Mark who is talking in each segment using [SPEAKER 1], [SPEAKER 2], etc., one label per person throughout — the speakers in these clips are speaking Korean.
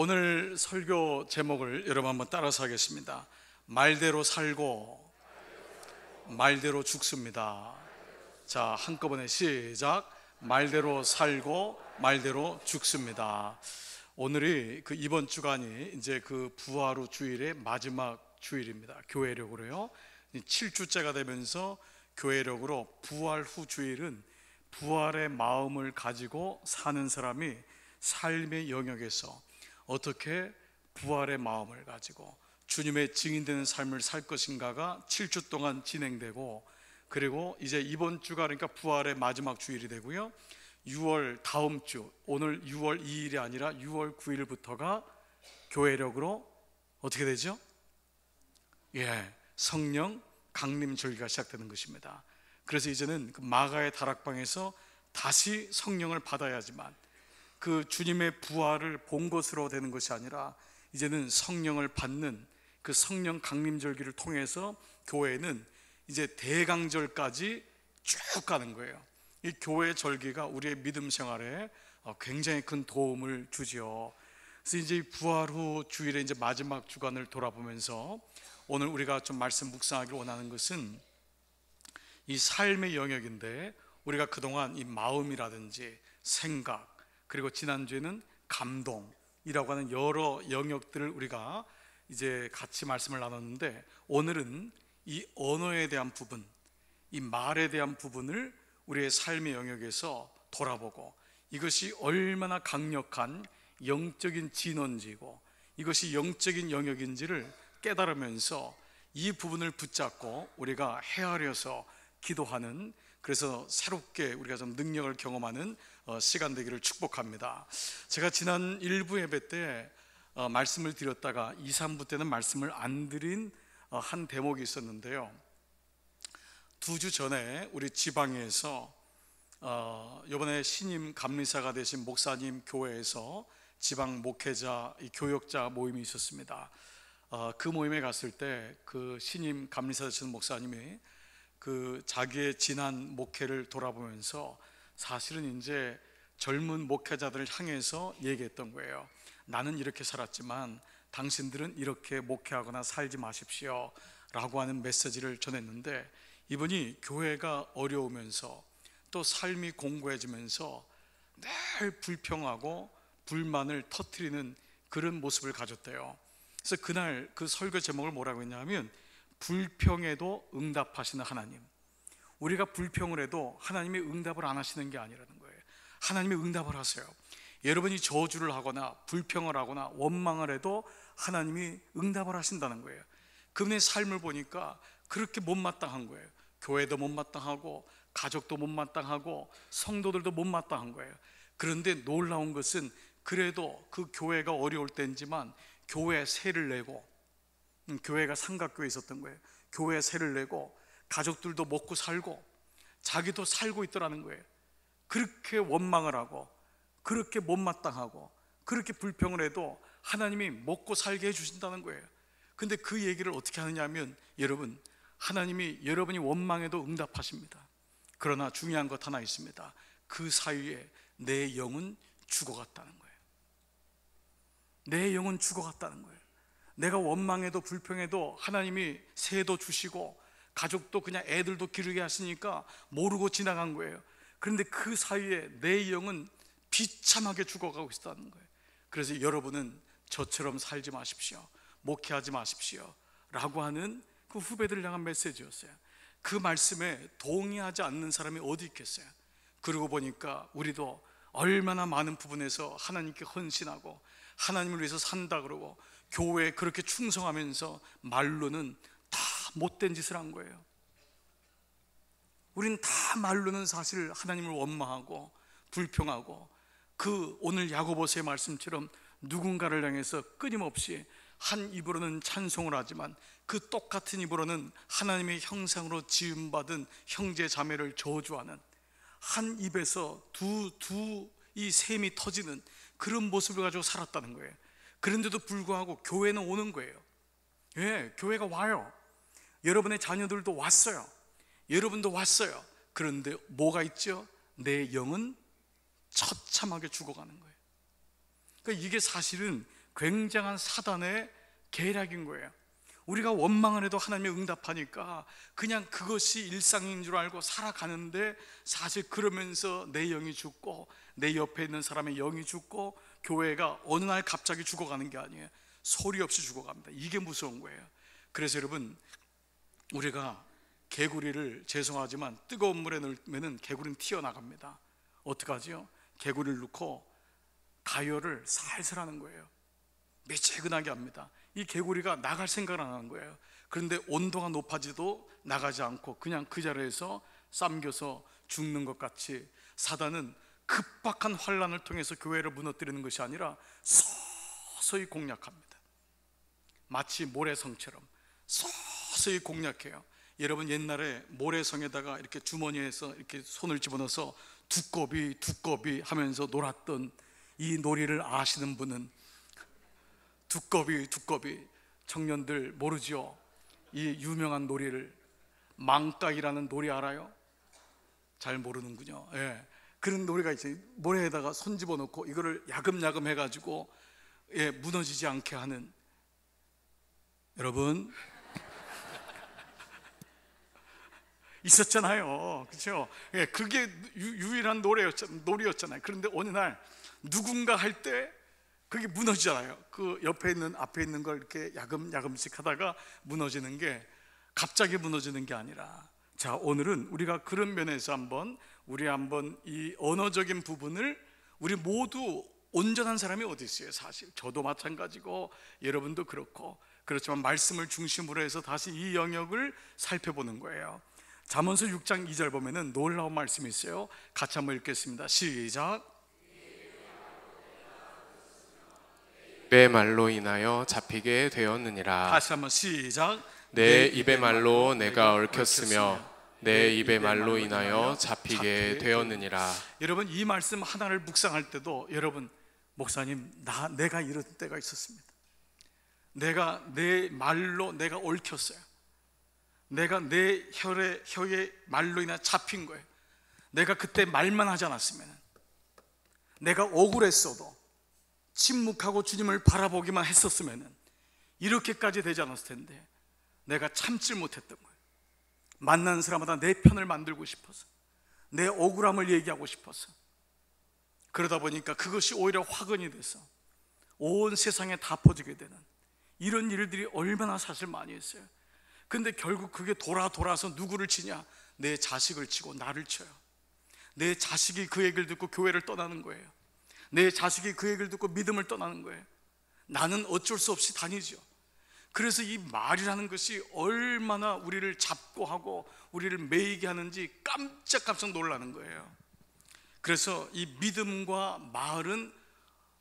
[SPEAKER 1] 오늘 설교 제목을 여러분 한번 따라서 하겠습니다. 말대로 살고 말대로 죽습니다. 자, 한꺼번에 시작. 말대로 살고 말대로 죽습니다. 오늘이 그 이번 주간이 이제 그 부하루 주일의 마지막 주일입니다. 교회력으로요. 7주째가 되면서 교회력으로 부활 후 주일은 부활의 마음을 가지고 사는 사람이 삶의 영역에서 어떻게 부활의 마음을 가지고 주님의 증인되는 삶을 살 것인가가 7주 동안 진행되고 그리고 이제 이번 주가 그러니까 부활의 마지막 주일이 되고요. 6월 다음 주 오늘 6월 2일이 아니라 6월 9일부터가 교회력으로 어떻게 되죠? 예, 성령 강림 절기가 시작되는 것입니다. 그래서 이제는 그 마가의 다락방에서 다시 성령을 받아야지만 그 주님의 부활을 본 것으로 되는 것이 아니라 이제는 성령을 받는 그 성령 강림절기를 통해서 교회는 이제 대강절까지 쭉 가는 거예요. 이 교회 절기가 우리의 믿음 생활에 어, 굉장히 큰 도움을 주지요. 그래서 이제 부활 후 주일의 이제 마지막 주간을 돌아보면서 오늘 우리가 좀 말씀 묵상하기를 원하는 것은 이 삶의 영역인데 우리가 그동안 이 마음이라든지 생각 그리고 지난주에는 감동이라고 하는 여러 영역들을 우리가 이제 같이 말씀을 나눴는데 오늘은 이 언어에 대한 부분, 이 말에 대한 부분을 우리의 삶의 영역에서 돌아보고 이것이 얼마나 강력한 영적인 진원지고 이것이 영적인 영역인지를 깨달으면서 이 부분을 붙잡고 우리가 헤아려서 기도하는 그래서 새롭게 우리가 좀 능력을 경험하는 어, 시간 되기를 축복합니다. 제가 지난 일부 예배 때 어, 말씀을 드렸다가 2, 3부 때는 말씀을 안 드린 어, 한 대목이 있었는데요. 두 주 전에 우리 지방에서 이번에 신임 감리사가 되신 목사님 교회에서 지방 목회자 교역자 모임이 있었습니다. 그 모임에 갔을 때 그 신임 감리사 되신 목사님이 그 자기의 지난 목회를 돌아보면서 사실은 이제 젊은 목회자들을 향해서 얘기했던 거예요. 나는 이렇게 살았지만 당신들은 이렇게 목회하거나 살지 마십시오. 라고 하는 메시지를 전했는데 이분이 교회가 어려우면서 또 삶이 공고해지면서 늘 불평하고 불만을 터트리는 그런 모습을 가졌대요. 그래서 그날 그 설교 제목을 뭐라고 했냐면 불평에도 응답하시는 하나님. 우리가 불평을 해도 하나님이 응답을 안 하시는 게 아니라는 거예요. 하나님이 응답을 하세요. 여러분이 저주를 하거나 불평을 하거나 원망을 해도 하나님이 응답을 하신다는 거예요. 그분의 삶을 보니까 그렇게 못마땅한 거예요. 교회도 못마땅하고 가족도 못마땅하고 성도들도 못마땅한 거예요. 그런데 놀라운 것은 그래도 그 교회가 어려울 때지만 교회 세를 내고 음, 교회가 삼각교에 있었던 거예요. 교회 세를 내고 가족들도 먹고 살고 자기도 살고 있더라는 거예요. 그렇게 원망을 하고 그렇게 못마땅하고 그렇게 불평을 해도 하나님이 먹고 살게 해주신다는 거예요. 근데 그 얘기를 어떻게 하느냐 하면 여러분 하나님이 여러분이 원망해도 응답하십니다. 그러나 중요한 것 하나 있습니다. 그 사이에 내 영은 죽어갔다는 거예요. 내 영은 죽어갔다는 거예요. 내가 원망해도 불평해도 하나님이 새도 주시고 가족도 그냥 애들도 기르게 하시니까 모르고 지나간 거예요. 그런데 그 사이에 내 영은 비참하게 죽어가고 있다는 거예요. 그래서 여러분은 저처럼 살지 마십시오. 목회하지 마십시오. 라고 하는 그 후배들을 향한 메시지였어요. 그 말씀에 동의하지 않는 사람이 어디 있겠어요? 그러고 보니까 우리도 얼마나 많은 부분에서 하나님께 헌신하고 하나님을 위해서 산다 그러고 교회에 그렇게 충성하면서 말로는 다 못된 짓을 한 거예요. 우린 다 말로는 사실 하나님을 원망하고 불평하고 그 오늘 야고보서의 말씀처럼 누군가를 향해서 끊임없이 한 입으로는 찬송을 하지만 그 똑같은 입으로는 하나님의 형상으로 지음받은 형제 자매를 저주하는 한 입에서 두 두이 셈이 터지는 그런 모습을 가지고 살았다는 거예요. 그런데도 불구하고 교회는 오는 거예요. 예, 교회가 와요. 여러분의 자녀들도 왔어요. 여러분도 왔어요. 그런데 뭐가 있죠? 내 영은 처참하게 죽어가는 거예요. 그러니까 이게 사실은 굉장한 사단의 계략인 거예요. 우리가 원망을 해도 하나님이 응답하니까 그냥 그것이 일상인 줄 알고 살아가는데 사실 그러면서 내 영이 죽고 내 옆에 있는 사람의 영이 죽고 교회가 어느 날 갑자기 죽어가는 게 아니에요. 소리 없이 죽어갑니다. 이게 무서운 거예요. 그래서 여러분 우리가 개구리를 죄송하지만 뜨거운 물에 넣으면 개구리는 튀어나갑니다. 어떡하지요? 개구리를 넣고 가열을 살살 하는 거예요. 매체근하게 합니다. 이 개구리가 나갈 생각을 안 하는 거예요. 그런데 온도가 높아지도 나가지 않고 그냥 그 자리에서 쌈겨서 죽는 것 같이 사단은 급박한 환란을 통해서 교회를 무너뜨리는 것이 아니라 서서히 공략합니다. 마치 모래성처럼 서서히 공략해요. 여러분 옛날에 모래성에다가 이렇게 주머니에서 이렇게 손을 집어넣어서 두꺼비 두꺼비 하면서 놀았던 이 놀이를 아시는 분은 두꺼비 두꺼비 청년들 모르지요? 이 유명한 놀이를 망각이라는 놀이 알아요? 잘 모르는군요. 예. 그런 놀이가 있어요. 모래에다가 손 집어넣고 이거를 야금야금 해가지고 예, 무너지지 않게 하는 여러분 있었잖아요. 그렇죠? 예, 그게 유, 일한 노래였잖아요. 놀이였잖아요. 그런데 어느 날 누군가 할 때 그게 무너지잖아요. 그 옆에 있는 앞에 있는 걸 이렇게 야금야금씩 하다가 무너지는 게 갑자기 무너지는 게 아니라 자, 오늘은 우리가 그런 면에서 한번 우리 한번 이 언어적인 부분을 우리 모두 온전한 사람이 어디 있어요? 사실 저도 마찬가지고 여러분도 그렇고 그렇지만 말씀을 중심으로 해서 다시 이 영역을 살펴보는 거예요. 잠언서 6장 2절 보면은 놀라운 말씀이 있어요. 같이 한번 읽겠습니다. 시작.
[SPEAKER 2] 내 말로 인하여 잡히게 되었느니라.
[SPEAKER 1] 다시 한번 시작.
[SPEAKER 2] 내 입의 말로 내가 얽혔으며 내 입의 말로 인하여 잡히게 되었느니라.
[SPEAKER 1] 여러분 이 말씀 하나를 묵상할 때도 여러분 목사님 나 내가 이런 때가 있었습니다. 내가 내 말로 내가 얽혔어요. 내가 내 혈의 혀의 말로 인해 잡힌 거예요. 내가 그때 말만 하지 않았으면 내가 억울했어도 침묵하고 주님을 바라보기만 했었으면 이렇게까지 되지 않았을 텐데 내가 참질 못했던 거예요. 만나는 사람마다 내 편을 만들고 싶어서 내 억울함을 얘기하고 싶어서 그러다 보니까 그것이 오히려 화근이 돼서 온 세상에 다 퍼지게 되는 이런 일들이 얼마나 사실 많이 했어요. 근데 결국 그게 돌아 돌아서 누구를 치냐? 내 자식을 치고 나를 쳐요. 내 자식이 그 얘기를 듣고 교회를 떠나는 거예요. 내 자식이 그 얘기를 듣고 믿음을 떠나는 거예요. 나는 어쩔 수 없이 다니죠. 그래서 이 말이라는 것이 얼마나 우리를 잡고 하고 우리를 매이게 하는지 깜짝깜짝 놀라는 거예요. 그래서 이 믿음과 말은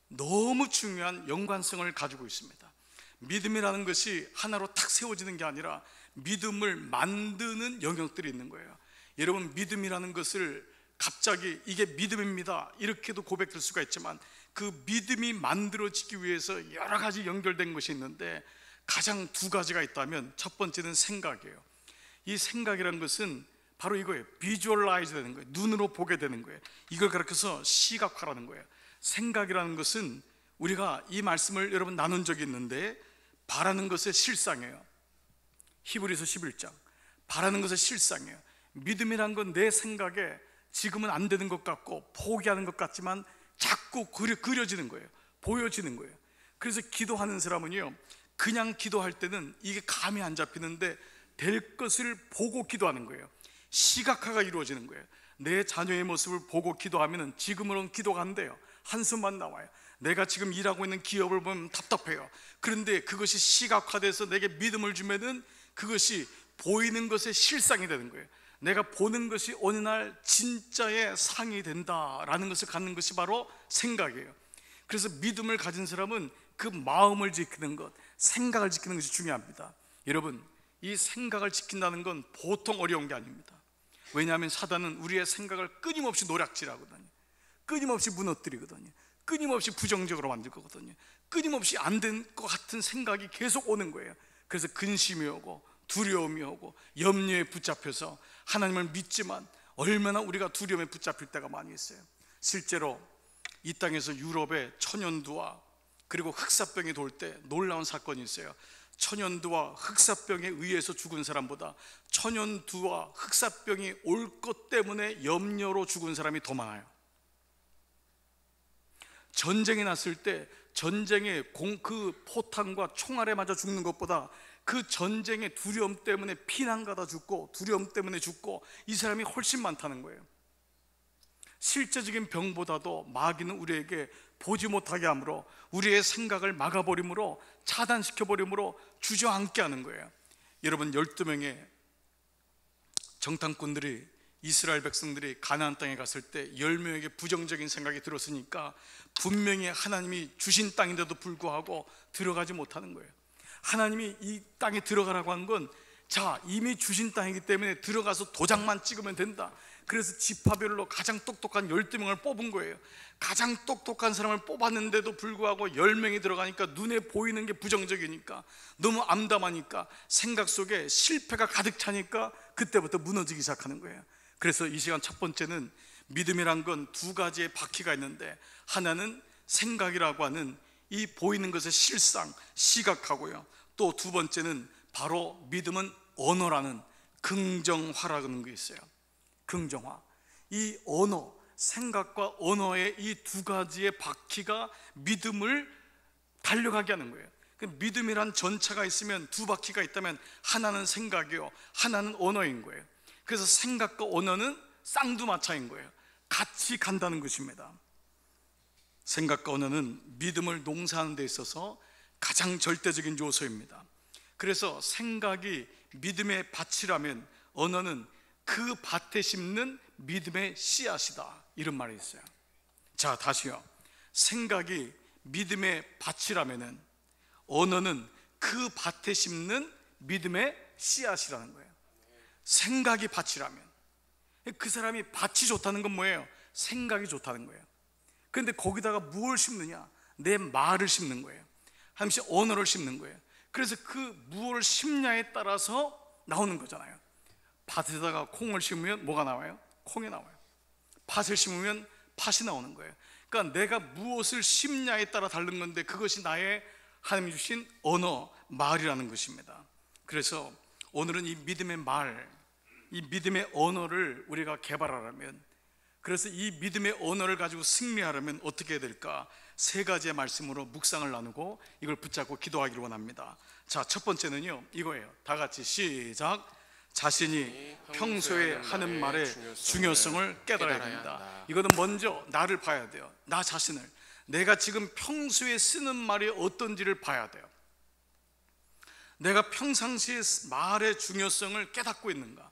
[SPEAKER 1] 너무 중요한 연관성을 가지고 있습니다. 믿음이라는 것이 하나로 탁 세워지는 게 아니라 믿음을 만드는 영역들이 있는 거예요. 여러분 믿음이라는 것을 갑자기 이게 믿음입니다. 이렇게도 고백될 수가 있지만 그 믿음이 만들어지기 위해서 여러 가지 연결된 것이 있는데 가장 두 가지가 있다면 첫 번째는 생각이에요. 이 생각이라는 것은 바로 이거예요. visualize 되는 거예요. 눈으로 보게 되는 거예요. 이걸 가르쳐서 시각화라는 거예요. 생각이라는 것은 우리가 이 말씀을 여러분 나눈 적이 있는데 바라는 것의 실상이에요. 히브리서 11장. 바라는 것의 실상이에요. 믿음이란 건 내 생각에 지금은 안 되는 것 같고 포기하는 것 같지만 자꾸 그려, 그려지는 거예요. 보여지는 거예요. 그래서 기도하는 사람은요, 그냥 기도할 때는 이게 감이 안 잡히는데 될 것을 보고 기도하는 거예요. 시각화가 이루어지는 거예요. 내 자녀의 모습을 보고 기도하면 지금으로는 기도가 안 돼요. 한숨만 나와요. 내가 지금 일하고 있는 기업을 보면 답답해요. 그런데 그것이 시각화돼서 내게 믿음을 주면은 그것이 보이는 것의 실상이 되는 거예요. 내가 보는 것이 어느 날 진짜의 상이 된다라는 것을 갖는 것이 바로 생각이에요. 그래서 믿음을 가진 사람은 그 마음을 지키는 것, 생각을 지키는 것이 중요합니다. 여러분, 이 생각을 지킨다는 건 보통 어려운 게 아닙니다. 왜냐하면 사단은 우리의 생각을 끊임없이 노략질하거든요. 끊임없이 무너뜨리거든요. 끊임없이 부정적으로 만들 거거든요. 끊임없이 안 된 것 같은 생각이 계속 오는 거예요. 그래서 근심이 오고 두려움이 오고 염려에 붙잡혀서 하나님을 믿지만 얼마나 우리가 두려움에 붙잡힐 때가 많이 있어요. 실제로 이 땅에서 유럽의 천연두와 그리고 흑사병이 돌 때 놀라운 사건이 있어요. 천연두와 흑사병에 의해서 죽은 사람보다 천연두와 흑사병이 올 것 때문에 염려로 죽은 사람이 더 많아요. 전쟁이 났을 때 전쟁의 공, 그 포탄과 총알에 맞아 죽는 것보다 그 전쟁의 두려움 때문에 피난 가다 죽고 두려움 때문에 죽고 이 사람이 훨씬 많다는 거예요. 실제적인 병보다도 마귀는 우리에게 보지 못하게 함으로 우리의 생각을 막아버림으로 차단시켜버림으로 주저앉게 하는 거예요. 여러분 12명의 정탐꾼들이 이스라엘 백성들이 가나안 땅에 갔을 때 10명에게 부정적인 생각이 들었으니까 분명히 하나님이 주신 땅인데도 불구하고 들어가지 못하는 거예요. 하나님이 이 땅에 들어가라고 한 건 자, 이미 주신 땅이기 때문에 들어가서 도장만 찍으면 된다. 그래서 지파별로 가장 똑똑한 12명을 뽑은 거예요. 가장 똑똑한 사람을 뽑았는데도 불구하고 10명이 들어가니까 눈에 보이는 게 부정적이니까 너무 암담하니까 생각 속에 실패가 가득 차니까 그때부터 무너지기 시작하는 거예요. 그래서 이 시간 첫 번째는 믿음이란 건 두 가지의 바퀴가 있는데 하나는 생각이라고 하는 이 보이는 것의 실상, 시각하고요. 또 두 번째는 바로 믿음은 언어라는 긍정화라는 게 있어요. 긍정화. 이 언어, 생각과 언어의 이 두 가지의 바퀴가 믿음을 달려가게 하는 거예요. 그 믿음이란 전차가 있으면 두 바퀴가 있다면 하나는 생각이요, 하나는 언어인 거예요. 그래서 생각과 언어는 쌍두마차인 거예요. 같이 간다는 것입니다. 생각과 언어는 믿음을 농사하는 데 있어서 가장 절대적인 요소입니다. 그래서 생각이 믿음의 밭이라면 언어는 그 밭에 심는 믿음의 씨앗이다. 이런 말이 있어요. 자, 다시요. 생각이 믿음의 밭이라면은 언어는 그 밭에 심는 믿음의 씨앗이라는 거예요. 생각이 밭이라면 그 사람이 밭이 좋다는 건 뭐예요? 생각이 좋다는 거예요. 그런데 거기다가 무엇을 심느냐? 내 말을 심는 거예요. 한시 언어를 심는 거예요. 그래서 그 무엇을 심냐에 따라서 나오는 거잖아요. 밭에다가 콩을 심으면 뭐가 나와요? 콩이 나와요. 팥을 심으면 팥이 나오는 거예요. 그러니까 내가 무엇을 심냐에 따라 다른 건데 그것이 나의 하나님이 주신 언어, 말이라는 것입니다. 그래서 오늘은 이 믿음의 말, 이 믿음의 언어를 우리가 개발하려면 그래서 이 믿음의 언어를 가지고 승리하려면 어떻게 해야 될까? 세 가지의 말씀으로 묵상을 나누고 이걸 붙잡고 기도하기를 원합니다. 자, 첫 번째는요, 이거예요. 다 같이 시작. 자신이 평소에 하는 말의 중요성을 깨달아야 됩니다. 이거는 먼저 나를 봐야 돼요. 나 자신을. 내가 지금 평소에 쓰는 말이 어떤지를 봐야 돼요. 내가 평상시에 말의 중요성을 깨닫고 있는가?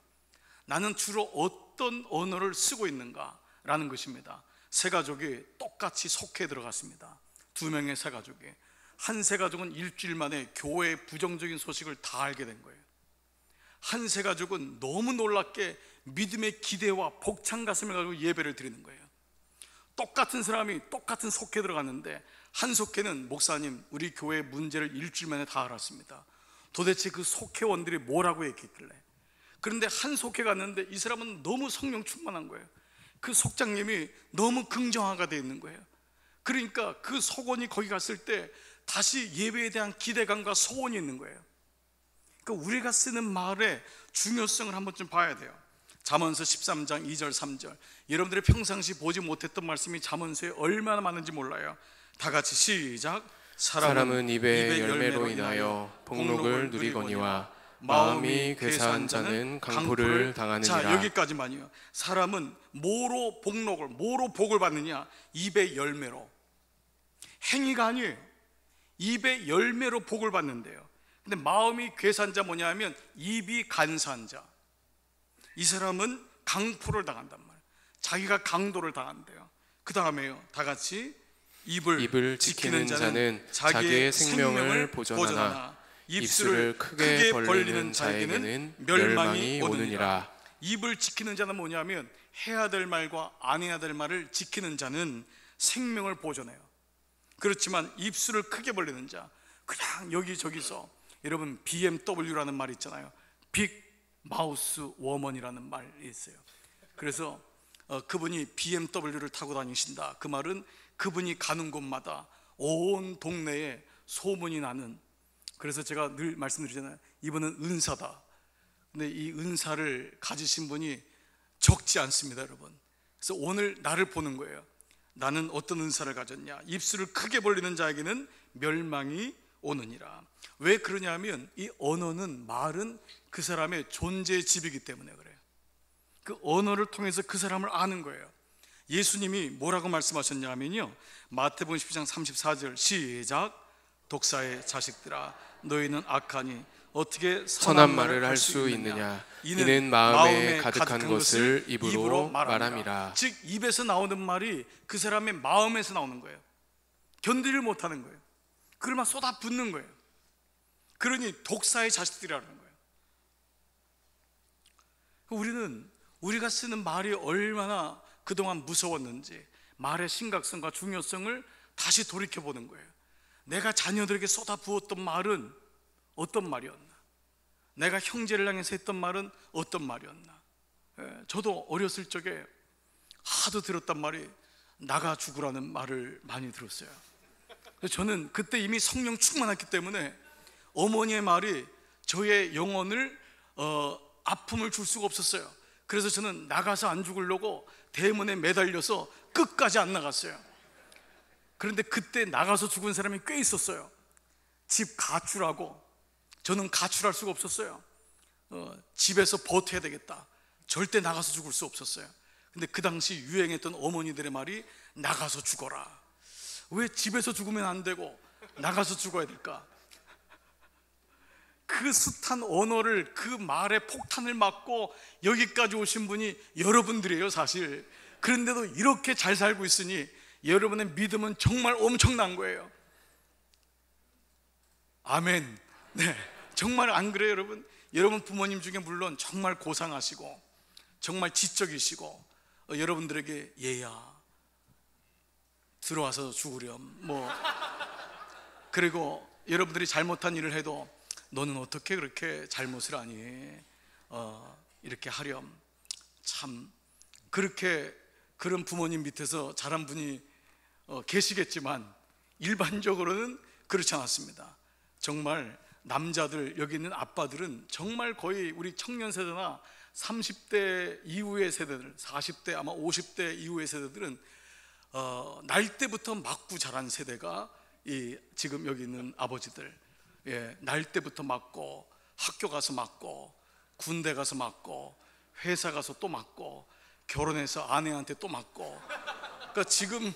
[SPEAKER 1] 나는 주로 어떤 언어를 쓰고 있는가? 라는 것입니다. 세 가족이 똑같이 속해 들어갔습니다. 두 명의 세 가족이. 한 세 가족은 일주일 만에 교회의 부정적인 소식을 다 알게 된 거예요. 한 세 가족은 너무 놀랍게 믿음의 기대와 복창 가슴을 가지고 예배를 드리는 거예요. 똑같은 사람이 똑같은 속해 들어갔는데 한 속해는 목사님 우리 교회 문제를 일주일 만에 다 알았습니다. 도대체 그 속회원들이 뭐라고 했길래? 그런데 한 속해 갔는데 이 사람은 너무 성령 충만한 거예요. 그 속장님이 너무 긍정화가 되어 있는 거예요. 그러니까 그 속원이 거기 갔을 때 다시 예배에 대한 기대감과 소원이 있는 거예요. 그러니까 우리가 쓰는 말의 중요성을 한번 좀 봐야 돼요. 잠언서 13장 2절 3절. 여러분들이 평상시 보지 못했던 말씀이 잠언서에 얼마나 많은지 몰라요. 다 같이 시작.
[SPEAKER 2] 사람은 입의 열매로 인하여 복록을 누리거니와 마음이 괴사한 자는 강포를
[SPEAKER 1] 자
[SPEAKER 2] 당하느니라.
[SPEAKER 1] 여기까지만요. 사람은 뭐로 복록을 뭐로 복을 받느냐? 입의 열매로. 행위가 아니에요. 입의 열매로 복을 받는데요. 근데 마음이 괴사한 자 뭐냐면 입이 간사한 자. 이 사람은 강포를 당한단 말이에요. 자기가 강도를 당한대요. 그 다음에요. 다 같이 입을,
[SPEAKER 2] 입을 지키는 자는 자기의 생명을 보존하나 입술을 크게 벌리는 자에게는 멸망이 오느니라.
[SPEAKER 1] 입을 지키는 자는 뭐냐면 해야 될 말과 안 해야 될 말을 지키는 자는 생명을 보존해요. 그렇지만 입술을 크게 벌리는 자, 그냥 여기저기서 여러분 BMW라는 말 있잖아요. big mouth woman이라는 말이 있어요. 그래서 어, 그분이 BMW를 타고 다니신다. 그 말은 그분이 가는 곳마다 온 동네에 소문이 나는 그래서 제가 늘 말씀드리잖아요. 이분은 은사다. 근데 이 은사를 가지신 분이 적지 않습니다, 여러분. 그래서 오늘 나를 보는 거예요. 나는 어떤 은사를 가졌냐? 입술을 크게 벌리는 자에게는 멸망이 오느니라. 왜 그러냐면 이 언어는 말은 그 사람의 존재의 집이기 때문에 그래요. 그 언어를 통해서 그 사람을 아는 거예요. 예수님이 뭐라고 말씀하셨냐면요. 마태복음 12장 34절 시작 독사의 자식들아 너희는 악하니 어떻게
[SPEAKER 2] 선한 말을 할 수 있느냐? 이는 마음에 가득한 것을 입으로 말함이라
[SPEAKER 1] 즉 입에서 나오는 말이 그 사람의 마음에서 나오는 거예요. 견디를 못하는 거예요. 그걸 막 쏟아 붓는 거예요. 그러니 독사의 자식들이라는 거예요. 우리는 우리가 쓰는 말이 얼마나 그동안 무서웠는지 말의 심각성과 중요성을 다시 돌이켜 보는 거예요 내가 자녀들에게 쏟아 부었던 말은 어떤 말이었나? 내가 형제를 향해서 했던 말은 어떤 말이었나? 예, 저도 어렸을 적에 하도 들었단 말이 나가 죽으라는 말을 많이 들었어요. 저는 그때 이미 성령 충만했기 때문에 어머니의 말이 저의 영혼을 어, 아픔을 줄 수가 없었어요. 그래서 저는 나가서 안 죽으려고 대문에 매달려서 끝까지 안 나갔어요. 그런데 그때 나가서 죽은 사람이 꽤 있었어요. 집 가출하고 저는 가출할 수가 없었어요. 어, 집에서 버텨야 되겠다. 절대 나가서 죽을 수 없었어요. 근데 그 당시 유행했던 어머니들의 말이 나가서 죽어라. 왜 집에서 죽으면 안 되고 나가서 죽어야 될까? 그 숱한 언어를 그 말에 폭탄을 맞고 여기까지 오신 분이 여러분들이에요, 사실. 그런데도 이렇게 잘 살고 있으니 여러분의 믿음은 정말 엄청난 거예요. 아멘. 네. 정말 안 그래요, 여러분? 여러분 부모님 중에 물론 정말 고상하시고 정말 지적이시고 어, 여러분들에게 얘야 들어와서 죽으렴 뭐 그리고 여러분들이 잘못한 일을 해도 너는 어떻게 그렇게 잘못을 하니 어, 이렇게 하렴 참 그렇게 그런 부모님 밑에서 자란 분이 어, 계시겠지만 일반적으로는 그렇지 않았습니다. 정말 남자들 여기 있는 아빠들은 정말 거의 우리 청년 세대나 30대 이후의 세대들, 40대 아마 50대 이후의 세대들은 어, 날 때부터 맞고 자란 세대가 이 지금 여기 있는 아버지들, 예, 날 때부터 맞고 학교 가서 맞고 군대 가서 맞고 회사 가서 또 맞고 결혼해서 아내한테 또 맞고 그러니까 지금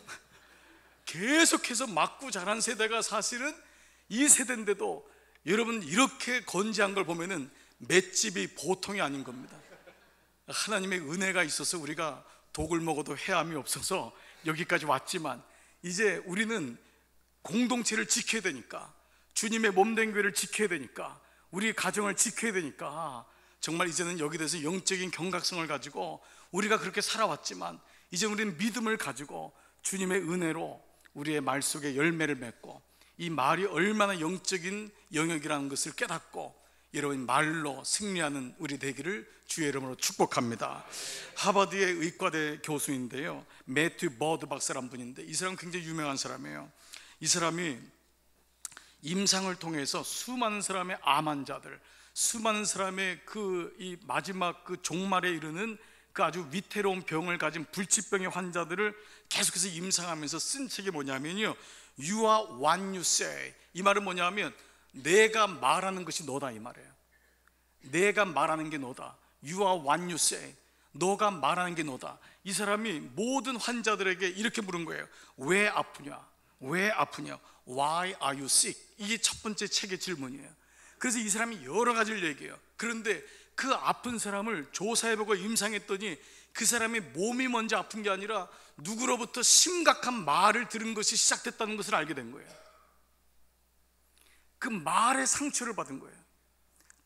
[SPEAKER 1] 계속해서 맞고 자란 세대가 사실은 이 세대인데도 여러분 이렇게 건재한 걸 보면은 맷집이 보통이 아닌 겁니다. 하나님의 은혜가 있어서 우리가 독을 먹어도 해함이 없어서 여기까지 왔지만 이제 우리는 공동체를 지켜야 되니까 주님의 몸된 교회를 지켜야 되니까 우리 가정을 지켜야 되니까 정말 이제는 여기 대해서 영적인 경각성을 가지고 우리가 그렇게 살아왔지만 이제 우리는 믿음을 가지고 주님의 은혜로 우리의 말 속에 열매를 맺고 이 말이 얼마나 영적인 영역이라는 것을 깨닫고 여러분 말로 승리하는 우리 되기를 주의 이름으로 축복합니다. 하버드의 의과대 교수인데요. 매튜 버드 박사란 분인데 이 사람 굉장히 유명한 사람이에요. 이 사람이 임상을 통해서 수많은 사람의 암 환자들, 수많은 사람의 그 이 마지막 그 종말에 이르는 그 아주 위태로운 병을 가진 불치병의 환자들을 계속해서 임상하면서 쓴 책이 뭐냐면요. You are what you say. 이 말은 뭐냐면 내가 말하는 것이 너다 이 말이에요. 내가 말하는 게 너다. You are what you say. 너가 말하는 게 너다. 이 사람이 모든 환자들에게 이렇게 물은 거예요. 왜 아프냐? 왜 아프냐? Why are you sick? 이게 첫 번째 책의 질문이에요. 그래서 이 사람이 여러 가지를 얘기해요. 그런데 그 아픈 사람을 조사해보고 임상했더니 그 사람의 몸이 먼저 아픈 게 아니라 누구로부터 심각한 말을 들은 것이 시작됐다는 것을 알게 된 거예요. 그 말에 상처를 받은 거예요.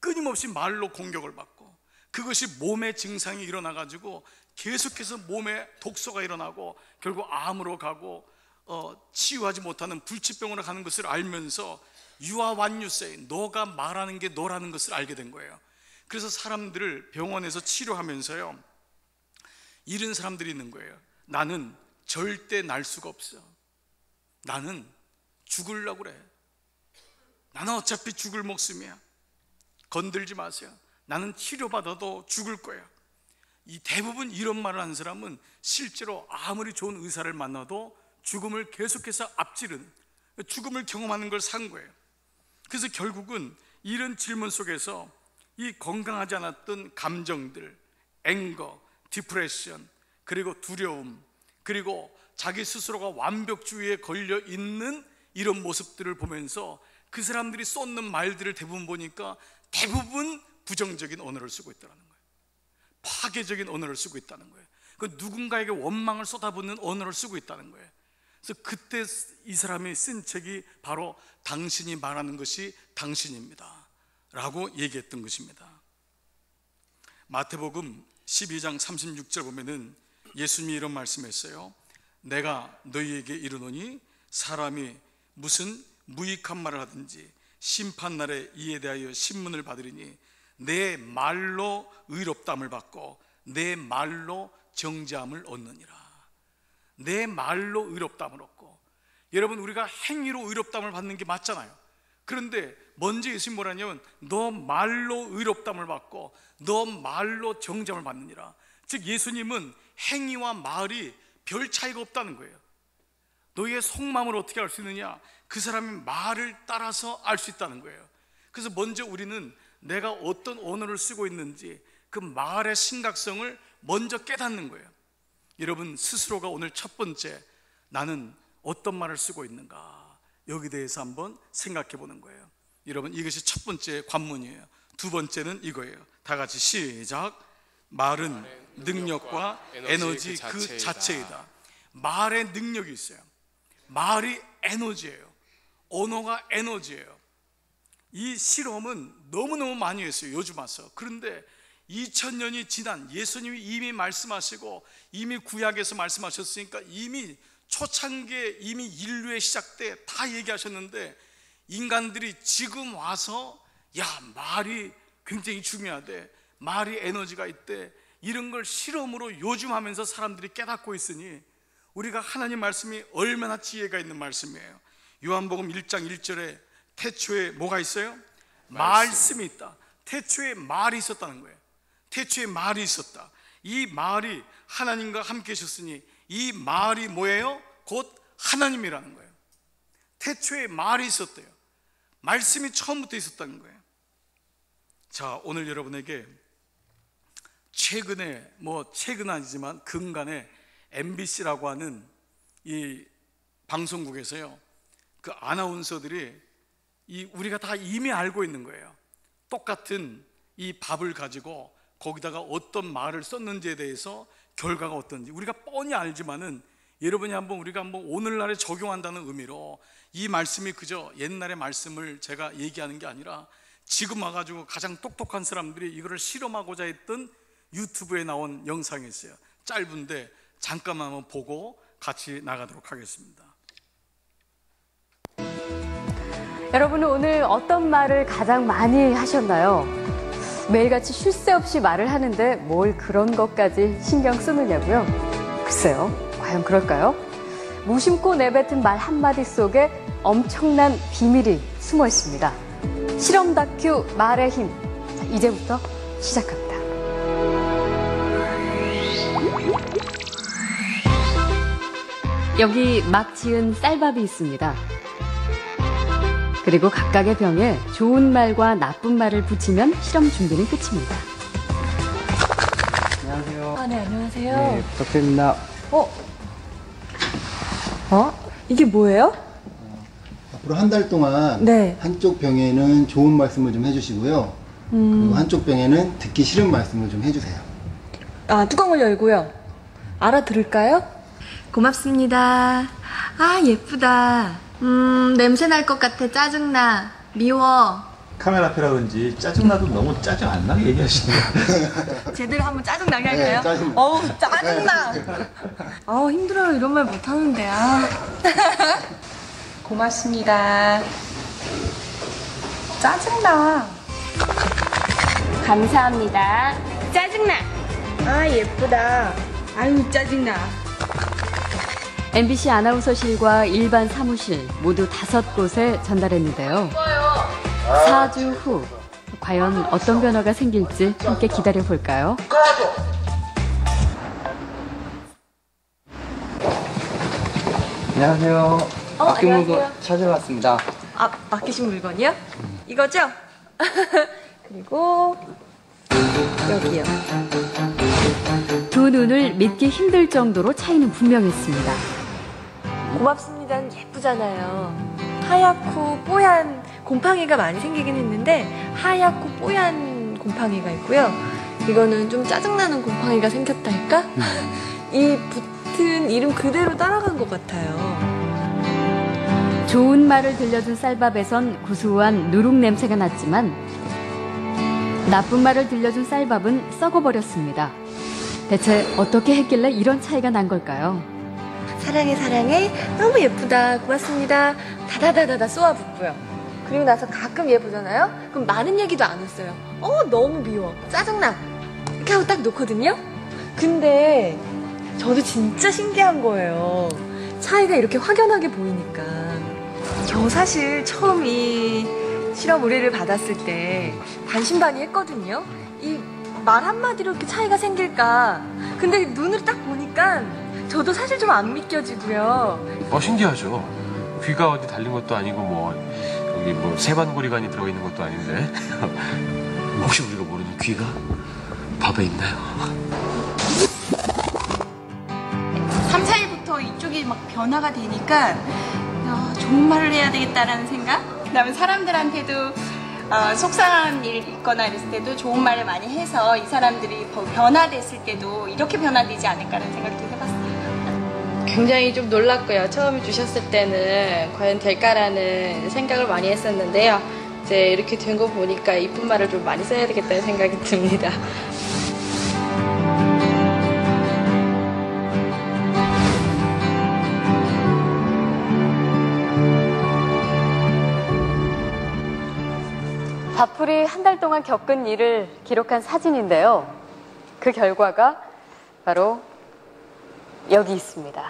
[SPEAKER 1] 끊임없이 말로 공격을 받고 그것이 몸의 증상이 일어나 가지고 계속해서 몸에 독소가 일어나고 결국 암으로 가고 어, 치유하지 못하는 불치병으로 가는 것을 알면서 유아 완유세 너가 말하는 게 너라는 것을 알게 된 거예요. 그래서 사람들을 병원에서 치료하면서요 이런 사람들이 있는 거예요. 나는 절대 날 수가 없어. 나는 죽을라 그래. 나는 어차피 죽을 목숨이야. 건들지 마세요. 나는 치료받아도 죽을 거야. 이 대부분 이런 말을 하는 사람은 실제로 아무리 좋은 의사를 만나도 죽음을 계속해서 앞지른 죽음을 경험하는 걸 산 거예요. 그래서 결국은 이런 질문 속에서 이 건강하지 않았던 감정들, 앵거, 디프레션, 그리고 두려움, 그리고 자기 스스로가 완벽주의에 걸려 있는 이런 모습들을 보면서 그 사람들이 쏟는 말들을 대부분 보니까 대부분 부정적인 언어를 쓰고 있다는 거예요. 파괴적인 언어를 쓰고 있다는 거예요. 그 누군가에게 원망을 쏟아붓는 언어를 쓰고 있다는 거예요. 그래서 그때 이 사람이 쓴 책이 바로 당신이 말하는 것이 당신입니다. 라고 얘기했던 것입니다. 마태복음 12장 36절 보면은 예수님이 이런 말씀했어요. 내가 너희에게 이르노니 사람이 무슨 무익한 말을 하든지 심판 날에 이에 대하여 신문을 받으리니 내 말로 의롭담을 받고 내 말로 정죄함을 얻느니라. 내 말로 의롭담을 얻고 여러분 우리가 행위로 의롭담을 받는 게 맞잖아요. 그런데 먼저 예수님 뭐라냐면 너 말로 의롭담을 받고 너 말로 정죄함을 받느니라. 즉 예수님은 행위와 말이 별 차이가 없다는 거예요. 너희의 속마음을 어떻게 알 수 있느냐? 그 사람의 말을 따라서 알 수 있다는 거예요. 그래서 먼저 우리는 내가 어떤 언어를 쓰고 있는지 그 말의 심각성을 먼저 깨닫는 거예요. 여러분 스스로가 오늘 첫 번째 나는 어떤 말을 쓰고 있는가 여기 대해서 한번 생각해 보는 거예요. 여러분 이것이 첫 번째 관문이에요. 두 번째는 이거예요. 다 같이 시작. 말은 능력과 에너지 그 자체이다. 말의 능력이 있어요. 말이 에너지예요. 언어가 에너지예요. 이 실험은 너무너무 많이 했어요. 요즘 와서. 그런데 2000년이 지난 예수님이 이미 말씀하시고 이미 구약에서 말씀하셨으니까 이미 초창기에 이미 인류의 시작 때 다 얘기하셨는데 인간들이 지금 와서 야 말이 굉장히 중요하대. 말이 에너지가 있대. 이런 걸 실험으로 요즘 하면서 사람들이 깨닫고 있으니 우리가 하나님 말씀이 얼마나 지혜가 있는 말씀이에요. 요한복음 1장 1절에 태초에 뭐가 있어요? 말씀이 있다. 태초에 말이 있었다는 거예요 태초에 말이 있었다. 이 말이 하나님과 함께 하셨으니 이 말이 뭐예요? 곧 하나님이라는 거예요. 태초에 말이 있었대요. 말씀이 처음부터 있었다는 거예요. 자, 오늘 여러분에게 최근에 뭐 최근 아니지만 근간에 MBC라고 하는 이 방송국에서요. 그 아나운서들이 이 우리가 다 이미 알고 있는 거예요. 똑같은 이 밥을 가지고 거기다가 어떤 말을 썼는지에 대해서 결과가 어떤지 우리가 뻔히 알지만은 여러분이 한번 우리가 한번 오늘날에 적용한다는 의미로 이 말씀이 그저 옛날의 말씀을 제가 얘기하는 게 아니라 지금 와가지고 가장 똑똑한 사람들이 이거를 실험하고자 했던 유튜브에 나온 영상이 있어요. 짧은데 잠깐만 한번 보고 같이 나가도록 하겠습니다.
[SPEAKER 3] 여러분은 오늘 어떤 말을 가장 많이 하셨나요? 매일같이 쉴 새 없이 말을 하는데 뭘 그런 것까지 신경 쓰느냐고요? 글쎄요, 과연 그럴까요? 무심코 내뱉은 말 한마디 속에 엄청난 비밀이 숨어 있습니다. 실험 다큐 말의 힘. 자, 이제부터 시작합니다. 여기 막 지은 쌀밥이 있습니다. 그리고 각각의 병에 좋은 말과 나쁜 말을 붙이면 실험 준비는 끝입니다.
[SPEAKER 4] 안녕하세요.
[SPEAKER 3] 아, 네, 안녕하세요.
[SPEAKER 4] 네, 부탁드립니다.
[SPEAKER 3] 어? 어? 이게 뭐예요?
[SPEAKER 5] 앞으로 한 달 동안
[SPEAKER 3] 네.
[SPEAKER 5] 한쪽 병에는 좋은 말씀을 좀 해주시고요.
[SPEAKER 3] 음.
[SPEAKER 5] 그리고 한쪽 병에는 듣기 싫은 말씀을 좀 해주세요.
[SPEAKER 3] 아, 뚜껑을 열고요. 알아들을까요?
[SPEAKER 6] 고맙습니다. 아, 예쁘다. 음, 냄새 날 것 같아. 짜증나. 미워.
[SPEAKER 7] 카메라 앞이라든지 짜증나도 너무 짜증 안 나게 얘기하시네요.
[SPEAKER 6] 제대로 한번 짜증 나게
[SPEAKER 5] 네,
[SPEAKER 6] 할까요?
[SPEAKER 5] 짜증.
[SPEAKER 6] 어우, 짜증나. 아우, 힘들어요. 이런 말 못하는데. 아. 고맙습니다. 짜증나. 감사합니다. 짜증나. 아, 예쁘다. 아유, 짜증나.
[SPEAKER 3] MBC 아나운서실과 일반 사무실 모두 다섯 곳에 전달했는데요. 4주 후 과연 어떤 변화가 생길지 함께 기다려 볼까요?
[SPEAKER 4] 안녕하세요.
[SPEAKER 6] 어,
[SPEAKER 4] 맡긴
[SPEAKER 6] 안녕하세요.
[SPEAKER 4] 물건 찾아왔습니다.
[SPEAKER 6] 아, 맡기신 물건이요? 이거죠? 그리고 여기요.
[SPEAKER 3] 두 눈을 믿기 힘들 정도로 차이는 분명했습니다.
[SPEAKER 6] 고맙습니다는 예쁘잖아요. 하얗고 뽀얀 곰팡이가 많이 생기긴 했는데 하얗고 뽀얀 곰팡이가 있고요. 이거는 좀 짜증나는 곰팡이가 생겼다 할까? 이 붙은 이름 그대로 따라간 것 같아요.
[SPEAKER 3] 좋은 말을 들려준 쌀밥에선 구수한 누룩 냄새가 났지만 나쁜 말을 들려준 쌀밥은 썩어버렸습니다. 대체 어떻게 했길래 이런 차이가 난 걸까요?
[SPEAKER 6] 사랑해 사랑해. 너무 예쁘다. 고맙습니다. 다다다다다 쏘아붙고요. 그리고 나서 가끔 얘 보잖아요? 그럼 많은 얘기도 안 했어요. 어 너무 미워. 짜증나. 이렇게 하고 딱 놓거든요? 근데 저도 진짜 신기한 거예요. 차이가 이렇게 확연하게 보이니까. 저 사실 처음 이 실험 의뢰를 받았을 때 반신반의 했거든요? 이 말 한마디로 이렇게 차이가 생길까? 근데 눈을 딱 보니까 저도 사실 좀 안 믿겨지고요.
[SPEAKER 8] 어, 신기하죠. 귀가 어디 달린 것도 아니고 뭐 여기 뭐 세반고리관이 들어가 있는 것도 아닌데 혹시 우리가 모르는 귀가 밥에 있나요?
[SPEAKER 9] 3, 4일부터 이쪽이 막 변화가 되니까 어, 좋은 말을 해야 되겠다라는 생각? 그다음에 사람들한테도 어, 속상한 일 있거나 이랬을 때도 좋은 말을 많이 해서 이 사람들이 더 변화됐을 때도 이렇게 변화되지 않을까라는 생각도 해봤어요.
[SPEAKER 10] 굉장히 좀 놀랐고요. 처음에 주셨을 때는 과연 될까라는 생각을 많이 했었는데요. 이제 이렇게 된 거 보니까 이쁜 말을 좀 많이 써야 되겠다는 생각이 듭니다.
[SPEAKER 3] 밥풀이 한 달 동안 겪은 일을 기록한 사진인데요. 그 결과가 바로 여기 있습니다.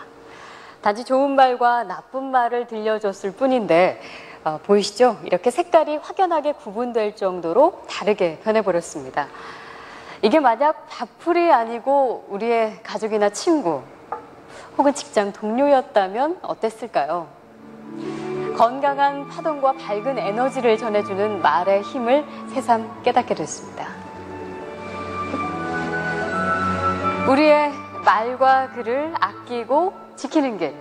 [SPEAKER 3] 단지 좋은 말과 나쁜 말을 들려줬을 뿐인데 어, 보이시죠? 이렇게 색깔이 확연하게 구분될 정도로 다르게 변해버렸습니다. 이게 만약 밥풀이 아니고 우리의 가족이나 친구 혹은 직장 동료였다면 어땠을까요? 건강한 파동과 밝은 에너지를 전해주는 말의 힘을 새삼 깨닫게 됐습니다. 우리의 말과 글을 아끼고 지키는 길.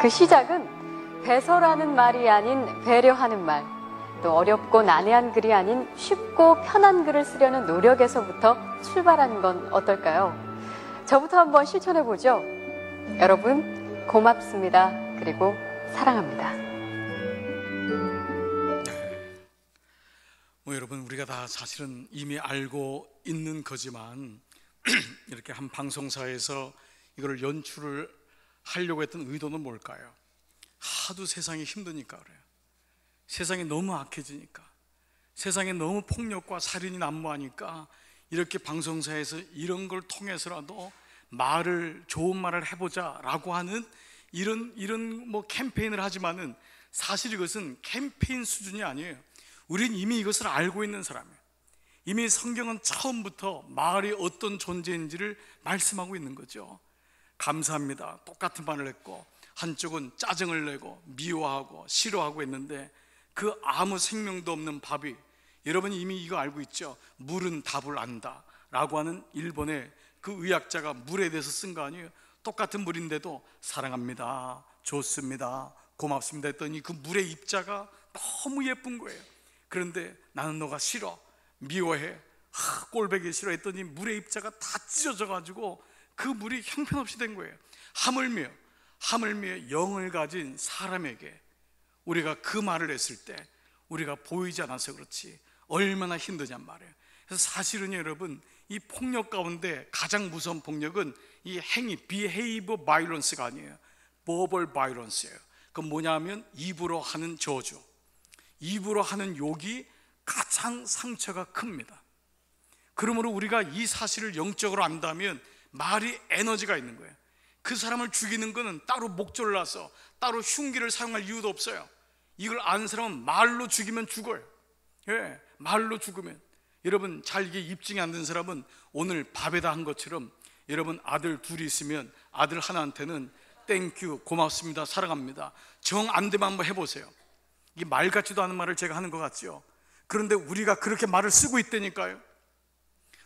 [SPEAKER 3] 그 시작은 배설하는 말이 아닌 배려하는 말. 또 어렵고 난해한 글이 아닌 쉽고 편한 글을 쓰려는 노력에서부터 출발한 건 어떨까요? 저부터 한번 실천해 보죠. 여러분, 고맙습니다. 그리고 사랑합니다.
[SPEAKER 1] 뭐 여러분 우리가 다 사실은 이미 알고 있는 거지만 이렇게 한 방송사에서 이걸 연출을 하려고 했던 의도는 뭘까요? 하도 세상이 힘드니까 그래요. 세상이 너무 악해지니까 세상에 너무 폭력과 살인이 난무하니까 이렇게 방송사에서 이런 걸 통해서라도 말을 좋은 말을 해보자라고 하는 이런 이런 뭐 캠페인을 하지만은 사실 이것은 캠페인 수준이 아니에요. 우린 이미 이것을 알고 있는 사람이에요. 이미 성경은 처음부터 말이 어떤 존재인지를 말씀하고 있는 거죠. 감사합니다. 똑같은 말을 했고 한쪽은 짜증을 내고 미워하고 싫어하고 했는데 그 아무 생명도 없는 밥이 여러분이 이미 이거 알고 있죠. 물은 답을 안다. 라고 하는 일본의 그 의학자가 물에 대해서 쓴 거 아니에요. 똑같은 물인데도 사랑합니다. 좋습니다. 고맙습니다 했더니 그 물의 입자가 너무 예쁜 거예요. 그런데 나는 너가 싫어. 미워해. 하, 꼴배기 싫어 했더니 물의 입자가 다 찢어져 가지고 그 물이 형편없이 된 거예요. 하물며 하물며 영을 가진 사람에게 우리가 그 말을 했을 때 우리가 보이지 않아서 그렇지 얼마나 힘드냔 말이에요. 그래서 사실은 여러분 이 폭력 가운데 가장 무서운 폭력은 이 행위 behavior violence가 아니에요. verbal violence예요. 그건 뭐냐면 입으로 하는 저주. 입으로 하는 욕이 가장 상처가 큽니다. 그러므로 우리가 이 사실을 영적으로 안다면 말이 에너지가 있는 거예요. 그 사람을 죽이는 것은 따로 목적을 놔서 따로 흉기를 사용할 이유도 없어요. 이걸 아는 사람은 말로 죽이면 죽어요. 예, 말로 죽으면. 여러분 잘 이게 입증이 안 된 사람은 오늘 밥에다 한 것처럼 여러분 아들 둘이 있으면 아들 하나한테는 thank you 고맙습니다 사랑합니다 정 안 되면 한번 해보세요 이게 말 같지도 않은 말을 제가 하는 것 같죠 그런데 우리가 그렇게 말을 쓰고 있다니까요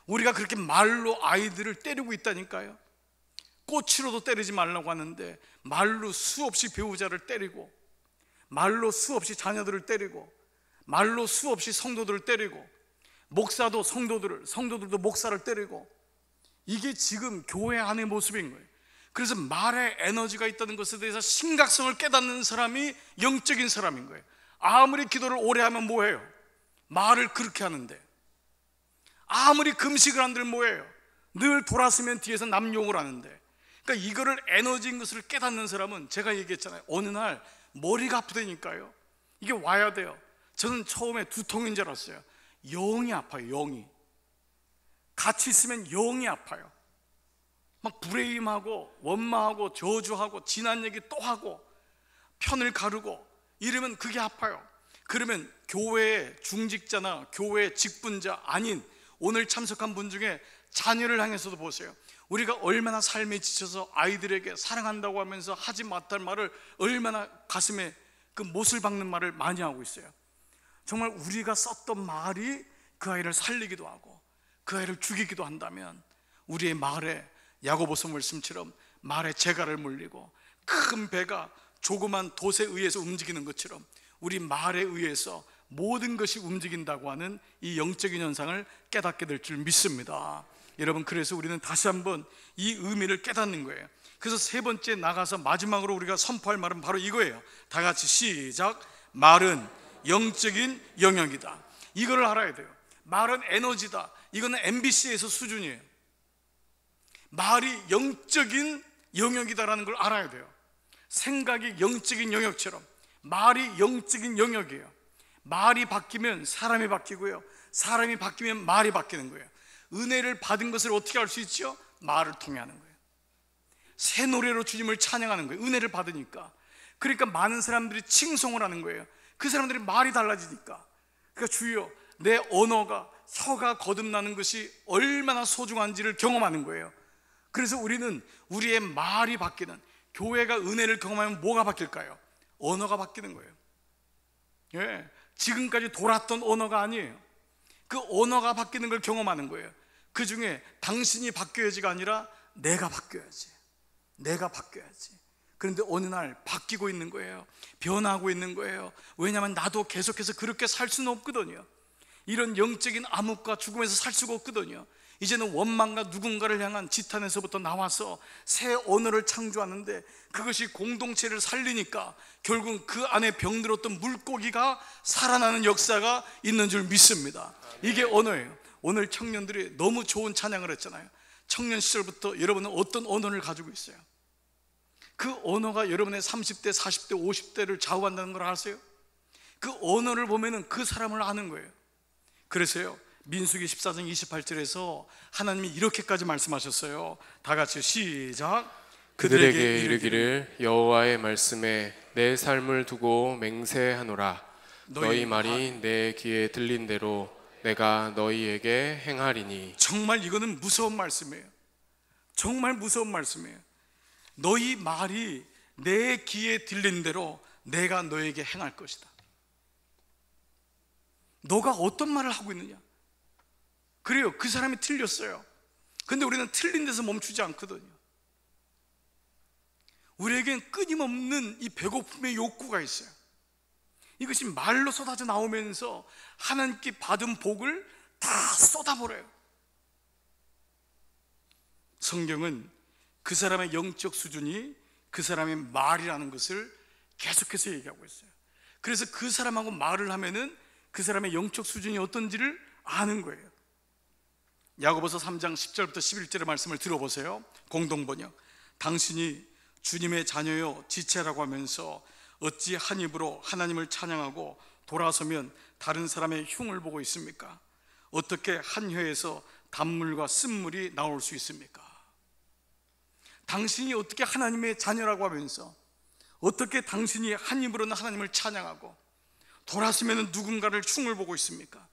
[SPEAKER 1] 우리가 그렇게 말로 아이들을 때리고 있다니까요 꽃으로도 때리지 말라고 하는데 말로 수없이 배우자를 때리고 말로 수없이 자녀들을 때리고 말로 수없이 성도들을 때리고 목사도 성도들을 성도들도 목사를 때리고 이게 지금 교회 안의 모습인 거예요. 그래서 말에 에너지가 있다는 것에 대해서 심각성을 깨닫는 사람이 영적인 사람인 거예요. 아무리 기도를 오래 하면 뭐해요? 말을 그렇게 하는데 아무리 금식을 한들 뭐해요? 늘 돌아서면 뒤에서 남 욕을 하는데 그러니까 이거를 에너지인 것을 깨닫는 사람은 제가 얘기했잖아요. 어느 날 머리가 아프다니까요. 이게 와야 돼요. 저는 처음에 두통인 줄 알았어요. 영이 아파요, 영이. 같이 있으면 영이 아파요. 막 브레임하고 원망하고 저주하고 지난 얘기 또 하고 편을 가르고 이러면 그게 아파요. 그러면 교회의 중직자나 교회 직분자 아닌 오늘 참석한 분 중에 자녀를 향해서도 보세요. 우리가 얼마나 삶에 지쳐서 아이들에게 사랑한다고 하면서 하지 못할 말을 얼마나 가슴에 그 못을 박는 말을 많이 하고 있어요. 정말 우리가 썼던 말이 그 아이를 살리기도 하고 그 아이를 죽이기도 한다면 우리의 말에 야고보서 말씀처럼 말에 재갈을 물리고 큰 배가 조그만 돛에 의해서 움직이는 것처럼 우리 말에 의해서 모든 것이 움직인다고 하는 이 영적인 현상을 깨닫게 될 줄 믿습니다. 여러분 그래서 우리는 다시 한번 이 의미를 깨닫는 거예요. 그래서 세 번째 나가서 마지막으로 우리가 선포할 말은 바로 이거예요. 다 같이 시작. 말은 영적인 영역이다. 이거를 알아야 돼요. 말은 에너지다. 이거는 MBC에서 수준이에요. 말이 영적인 영역이다라는 걸 알아야 돼요. 생각이 영적인 영역처럼 말이 영적인 영역이에요. 말이 바뀌면 사람이 바뀌고요. 사람이 바뀌면 말이 바뀌는 거예요. 은혜를 받은 것을 어떻게 알 수 있죠? 말을 통해 하는 거예요. 새 노래로 주님을 찬양하는 거예요. 은혜를 받으니까. 그러니까 많은 사람들이 칭송을 하는 거예요. 그 사람들이 말이 달라지니까. 그러니까 주여, 내 언어가 혀가 거듭나는 것이 얼마나 소중한지를 경험하는 거예요. 그래서 우리는 우리의 말이 바뀌는 교회가 은혜를 경험하면 뭐가 바뀔까요? 언어가 바뀌는 거예요. 예. 지금까지 돌았던 언어가 아니에요. 그 언어가 바뀌는 걸 경험하는 거예요. 그 중에 당신이 바뀌어야지가 아니라 내가 바뀌어야지. 내가 바뀌어야지. 그런데 어느 날 바뀌고 있는 거예요. 변하고 있는 거예요. 왜냐하면 나도 계속해서 그렇게 살 수는 없거든요. 이런 영적인 암흑과 죽음에서 살 수가 없거든요. 이제는 원망과 누군가를 향한 지탄에서부터 나와서 새 언어를 창조하는데 그것이 공동체를 살리니까 결국 그 안에 병들었던 물고기가 살아나는 역사가 있는 줄 믿습니다. 이게 언어예요. 오늘 청년들이 너무 좋은 찬양을 했잖아요. 청년 시절부터 여러분은 어떤 언어를 가지고 있어요? 그 언어가 여러분의 30대, 40대, 50대를 좌우한다는 걸 아세요? 그 언어를 보면은 그 사람을 아는 거예요. 그래서요. 민수기 14장 28절에서 하나님이 이렇게까지 말씀하셨어요. 다 같이 시작.
[SPEAKER 2] 그들에게 이르기를 여호와의 말씀에 내 삶을 두고 맹세하노라 너희 말이 내 귀에 들린 대로 내가 너희에게 행하리니
[SPEAKER 1] 정말 이거는 무서운 말씀이에요. 정말 무서운 말씀이에요. 너희 말이 내 귀에 들린 대로 내가 너에게 행할 것이다. 너가 어떤 말을 하고 있느냐? 그래요. 그 사람이 틀렸어요. 근데 우리는 틀린 데서 멈추지 않거든요. 우리에겐 끊임없는 이 배고픔의 욕구가 있어요. 이것이 말로 쏟아져 나오면서 하나님께 받은 복을 다 쏟아버려요. 성경은 그 사람의 영적 수준이 그 사람의 말이라는 것을 계속해서 얘기하고 있어요. 그래서 그 사람하고 말을 하면은 그 사람의 영적 수준이 어떤지를 아는 거예요. 야고보서 3장 10절부터 11절의 말씀을 들어보세요. 공동 번역. 당신이 주님의 자녀요 지체라고 하면서 어찌 한 입으로 하나님을 찬양하고 돌아서면 다른 사람의 흉을 보고 있습니까? 어떻게 한 혀에서 단물과 쓴물이 나올 수 있습니까? 당신이 어떻게 하나님의 자녀라고 하면서 어떻게 당신이 한 입으로는 하나님을 찬양하고 돌아서면 누군가를 충을 보고 있습니까?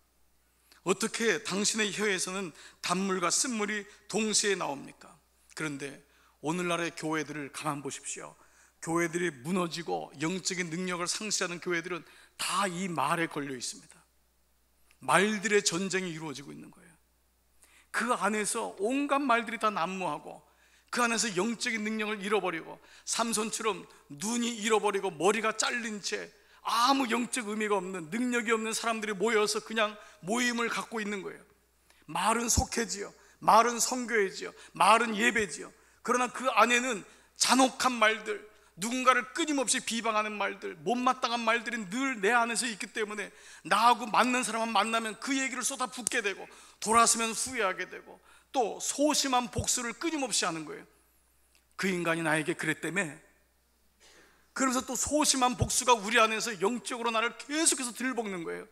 [SPEAKER 1] 어떻게 당신의 혀에서는 단물과 쓴물이 동시에 나옵니까? 그런데 오늘날의 교회들을 가만 보십시오. 교회들이 무너지고 영적인 능력을 상실하는 교회들은 다 이 말에 걸려 있습니다. 말들의 전쟁이 이루어지고 있는 거예요. 그 안에서 온갖 말들이 다 난무하고 그 안에서 영적인 능력을 잃어버리고 삼손처럼 눈이 잃어버리고 머리가 잘린 채 아무 영적 의미가 없는 능력이 없는 사람들이 모여서 그냥 모임을 갖고 있는 거예요. 말은 속해지요. 말은 성교회지요. 말은 예배지요. 그러나 그 안에는 잔혹한 말들, 누군가를 끊임없이 비방하는 말들, 못마땅한 말들이 늘 내 안에서 있기 때문에 나하고 맞는 사람만 만나면 그 얘기를 쏟아 붓게 되고 돌아서면 후회하게 되고 또 소심한 복수를 끊임없이 하는 거예요. 그 인간이 나에게 그랬다며 그러면서 또 소심한 복수가 우리 안에서 영적으로 나를 계속해서 들볶는 거예요.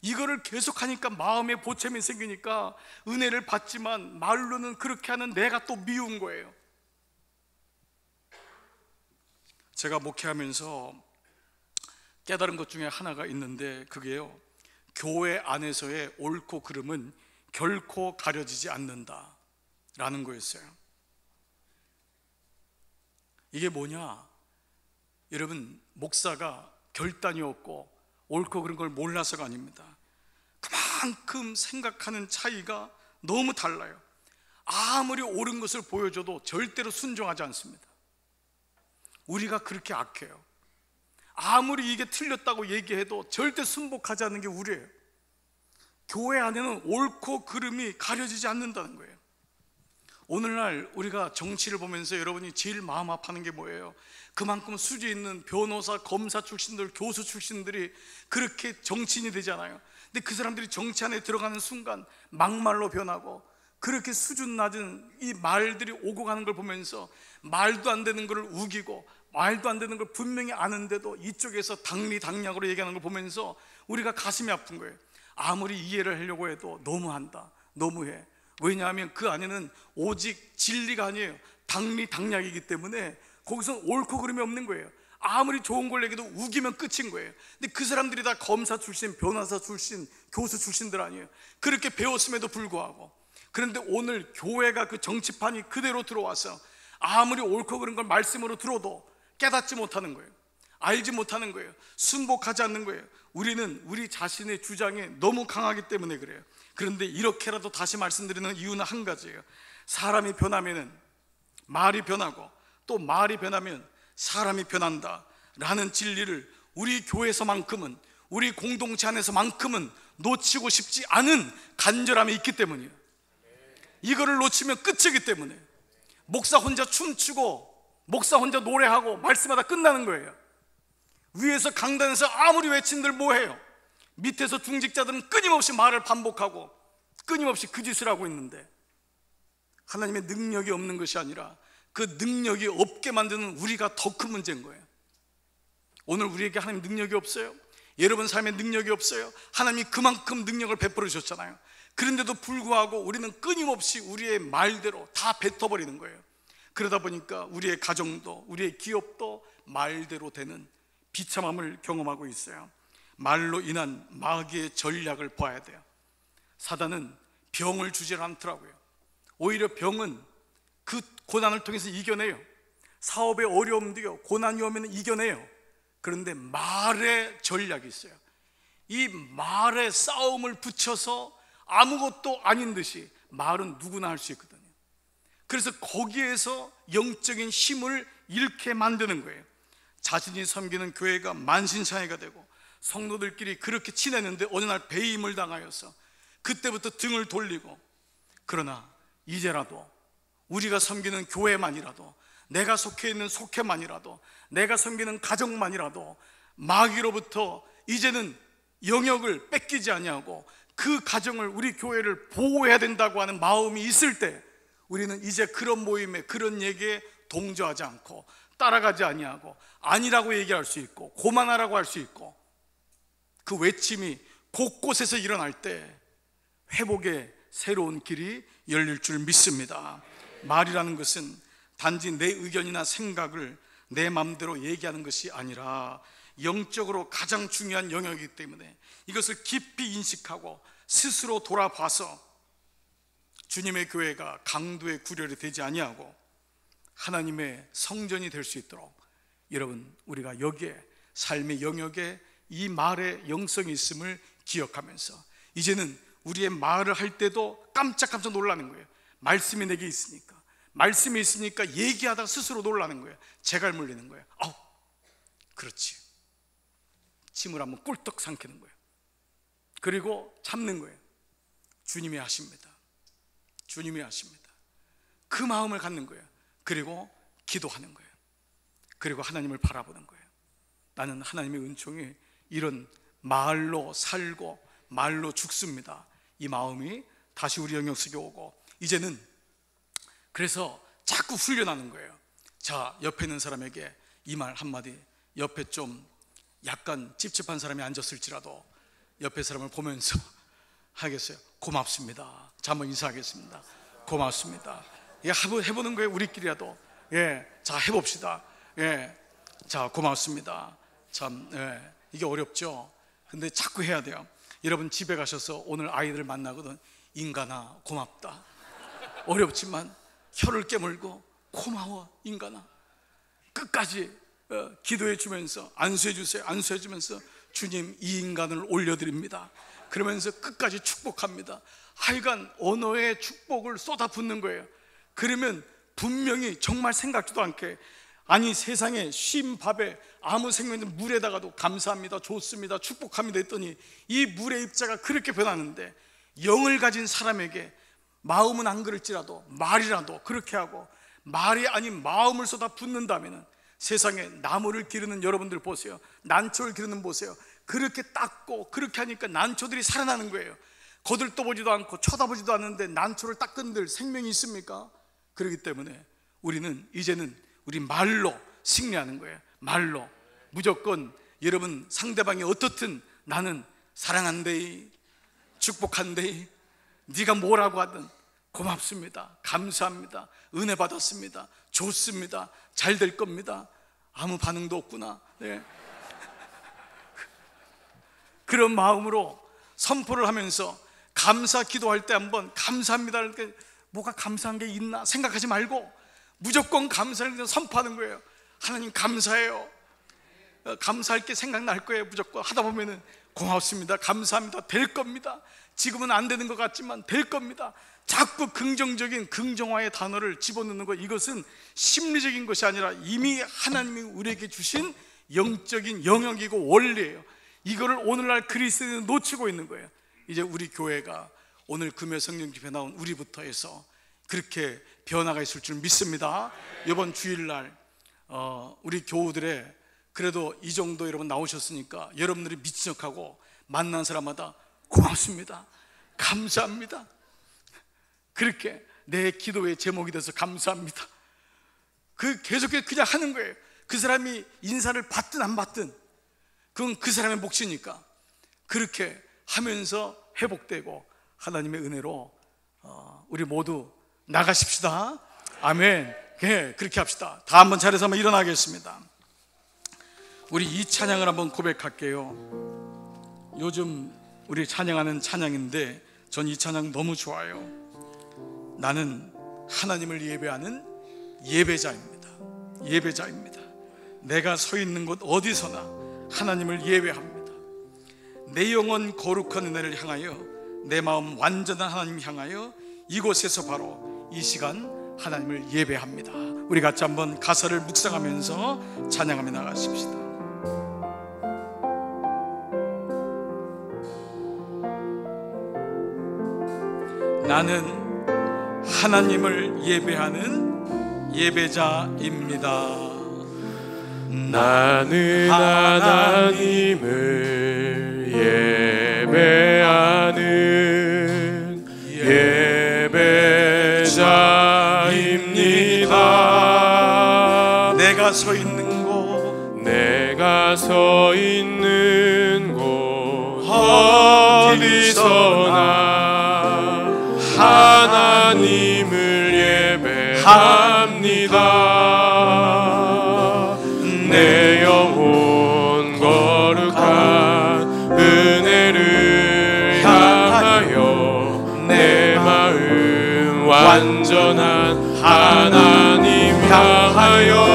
[SPEAKER 1] 이거를 계속하니까 마음에 보탬이 생기니까 은혜를 받지만 말로는 그렇게 하는 내가 또 미운 거예요. 제가 목회하면서 깨달은 것 중에 하나가 있는데 그게요. 교회 안에서의 옳고 그름은 결코 가려지지 않는다. 라는 거였어요. 이게 뭐냐? 여러분, 목사가 결단이 없고 옳고 그런 걸 몰라서가 아닙니다. 그만큼 생각하는 차이가 너무 달라요. 아무리 옳은 것을 보여줘도 절대로 순종하지 않습니다. 우리가 그렇게 악해요. 아무리 이게 틀렸다고 얘기해도 절대 순복하지 않는 게 우리예요. 교회 안에는 옳고 그름이 가려지지 않는다는 거예요. 오늘날 우리가 정치를 보면서 여러분이 제일 마음 아파하는 게 뭐예요? 그만큼 수지 있는 변호사, 검사 출신들, 교수 출신들이 그렇게 정치인이 되잖아요. 근데 그 사람들이 정치 안에 들어가는 순간 막말로 변하고 그렇게 수준 낮은 이 말들이 오고 가는 걸 보면서 말도 안 되는 걸 우기고 말도 안 되는 걸 분명히 아는데도 이쪽에서 당리 당략으로 얘기하는 걸 보면서 우리가 가슴이 아픈 거예요. 아무리 이해를 하려고 해도 너무한다. 너무해. 왜냐하면 그 안에는 오직 진리가 아니에요. 당리 당략이기 때문에 거기서 옳고 그름이 없는 거예요. 아무리 좋은 걸 얘기도 우기면 끝인 거예요. 근데 그 사람들이 다 검사 출신, 변호사 출신, 교수 출신들 아니에요. 그렇게 배웠음에도 불구하고. 그런데 오늘 교회가 그 정치판이 그대로 들어와서 아무리 옳고 그른 걸 말씀으로 들어도 깨닫지 못하는 거예요. 알지 못하는 거예요. 순복하지 않는 거예요. 우리는 우리 자신의 주장에 너무 강하기 때문에 그래요. 그런데 이렇게라도 다시 말씀드리는 이유는 한 가지예요. 사람이 변하면은 말이 변하고 또 말이 변하면 사람이 변한다. 라는 진리를 우리 교회에서만큼은 우리 공동체 안에서만큼은 놓치고 싶지 않은 간절함이 있기 때문이에요. 이거를 놓치면 끝이기 때문에 목사 혼자 춤추고 목사 혼자 노래하고 말씀하다 끝나는 거예요. 위에서 강단에서 아무리 외친들 뭐해요? 밑에서 중직자들은 끊임없이 말을 반복하고 끊임없이 그 짓을 하고 있는데 하나님의 능력이 없는 것이 아니라 그 능력이 없게 만드는 우리가 더 큰 문제인 거예요. 오늘 우리에게 하나님 능력이 없어요. 여러분 삶에 능력이 없어요. 하나님이 그만큼 능력을 베풀어 주셨잖아요. 그런데도 불구하고 우리는 끊임없이 우리의 말대로 다 뱉어버리는 거예요. 그러다 보니까 우리의 가정도 우리의 기업도 말대로 되는 비참함을 경험하고 있어요. 말로 인한 마귀의 전략을 봐야 돼요. 사단은 병을 주지 않더라고요. 오히려 병은 그 고난을 통해서 이겨내요. 사업의 어려움도요, 고난이 오면 이겨내요. 그런데 말의 전략이 있어요. 이 말에 싸움을 붙여서 아무것도 아닌 듯이 말은 누구나 할 수 있거든요. 그래서 거기에서 영적인 힘을 잃게 만드는 거예요. 자신이 섬기는 교회가 만신창이가 되고 성도들끼리 그렇게 지냈는데 어느 날 배임을 당하여서 그때부터 등을 돌리고 그러나 이제라도 우리가 섬기는 교회만이라도 내가 속해 있는 속회만이라도 내가 섬기는 가정만이라도 마귀로부터 이제는 영역을 뺏기지 아니하고 그 가정을 우리 교회를 보호해야 된다고 하는 마음이 있을 때 우리는 이제 그런 모임에 그런 얘기에 동조하지 않고 따라가지 아니하고 아니라고 얘기할 수 있고 고만하라고 할 수 있고 그 외침이 곳곳에서 일어날 때 회복의 새로운 길이 열릴 줄 믿습니다. 말이라는 것은 단지 내 의견이나 생각을 내 마음대로 얘기하는 것이 아니라 영적으로 가장 중요한 영역이기 때문에 이것을 깊이 인식하고 스스로 돌아봐서 주님의 교회가 강도의 구렬이 되지 아니하고 하나님의 성전이 될 수 있도록 여러분 우리가 여기에 삶의 영역에 이 말의 영성이 있음을 기억하면서 이제는 우리의 말을 할 때도 깜짝깜짝 놀라는 거예요. 말씀이 내게 있으니까. 말씀이 있으니까 얘기하다가 스스로 놀라는 거예요. 재갈 물리는 거예요. 아우, 그렇지. 침을 한번 꿀떡 삼키는 거예요. 그리고 참는 거예요. 주님이 하십니다. 주님이 하십니다. 그 마음을 갖는 거예요. 그리고 기도하는 거예요. 그리고 하나님을 바라보는 거예요. 나는 하나님의 은총이 이런 말로 살고 말로 죽습니다. 이 마음이 다시 우리 영역 속에 오고 이제는 그래서 자꾸 훈련하는 거예요. 자, 옆에 있는 사람에게 이 말 한마디 옆에 좀 약간 찝찝한 사람이 앉았을지라도 옆에 사람을 보면서 하겠어요. 고맙습니다. 자, 한번 인사하겠습니다. 고맙습니다. 예, 해보는 거예요. 우리끼리라도. 예, 자, 해봅시다. 예, 자, 고맙습니다. 참, 예, 이게 어렵죠. 근데 자꾸 해야 돼요. 여러분 집에 가셔서 오늘 아이들 만나거든. 인간아, 고맙다. 어렵지만 혀를 깨물고 고마워, 인간아. 끝까지 어, 기도해 주면서 안수해 주세요. 안수해 주면서 주님 이 인간을 올려드립니다. 그러면서 끝까지 축복합니다. 하여간 언어의 축복을 쏟아붓는 거예요. 그러면 분명히 정말 생각지도 않게 아니 세상에 쉰 밥에 아무 생명이 물에다가도 감사합니다 좋습니다 축복합니다 했더니 이 물의 입자가 그렇게 변하는데 영을 가진 사람에게 마음은 안 그럴지라도 말이라도 그렇게 하고 말이 아닌 마음을 쏟아 붓는다면 세상에 나무를 기르는 여러분들 보세요 난초를 기르는 보세요 그렇게 닦고 그렇게 하니까 난초들이 살아나는 거예요 거들떠 보지도 않고 쳐다보지도 않는데 난초를 닦은들 생명이 있습니까? 그렇기 때문에 우리는 이제는 우리 말로 승리하는 거예요. 말로 무조건 여러분 상대방이 어떻든 나는 사랑한대, 축복한대, 네가 뭐라고 하든 고맙습니다. 감사합니다. 은혜 받았습니다. 좋습니다. 잘 될 겁니다. 아무 반응도 없구나. 네. 그런 마음으로 선포를 하면서 감사 기도할 때 한번 감사합니다. 이렇게 뭐가 감사한 게 있나 생각하지 말고 무조건 감사를 선포하는 거예요. 하나님 감사해요. 어, 감사할 게 생각날 거예요. 무조건 하다 보면은 고맙습니다. 감사합니다. 될 겁니다. 지금은 안 되는 것 같지만 될 겁니다. 자꾸 긍정적인 긍정화의 단어를 집어넣는 것 이것은 심리적인 것이 아니라 이미 하나님이 우리에게 주신 영적인 영역이고 원리예요. 이거를 오늘날 그리스도인은 놓치고 있는 거예요. 이제 우리 교회가 오늘 금요 성령 집회 나온 우리부터 해서 그렇게 변화가 있을 줄 믿습니다. 이번 주일날 어, 우리 교우들의 그래도 이 정도 여러분 나오셨으니까 여러분들이 미친 척하고 만난 사람마다 고맙습니다. 감사합니다. 그렇게 내 기도의 제목이 돼서 감사합니다. 그 계속해서 그냥 하는 거예요. 그 사람이 인사를 받든 안 받든 그건 그 사람의 몫이니까 그렇게 하면서 회복되고 하나님의 은혜로 어, 우리 모두 나가십시다. 아멘. 예, 그렇게 합시다. 다 한번 자리에서 한번 일어나겠습니다. 우리 이 찬양을 한번 고백할게요. 요즘 우리 찬양하는 찬양인데 전 이 찬양 너무 좋아요. 나는 하나님을 예배하는 예배자입니다. 예배자입니다. 내가 서 있는 곳 어디서나 하나님을 예배합니다. 내 영혼 거룩한 은혜를 향하여 내 마음 완전한 하나님 향하여 이곳에서 바로 이 시간 하나님을 예배합니다. 우리 같이 한번 가사를 묵상하면서 찬양하며 나가십시다. 나는 하나님을 예배하는 예배자입니다.
[SPEAKER 2] 나는 하나님을 예배하는 예배자입니다.
[SPEAKER 1] 내가 서 있는 곳,
[SPEAKER 2] 내가 서 있는 감사합니다. 내 영혼 거룩한 은혜를 향하여 내 마음 완전한 하나님 향하여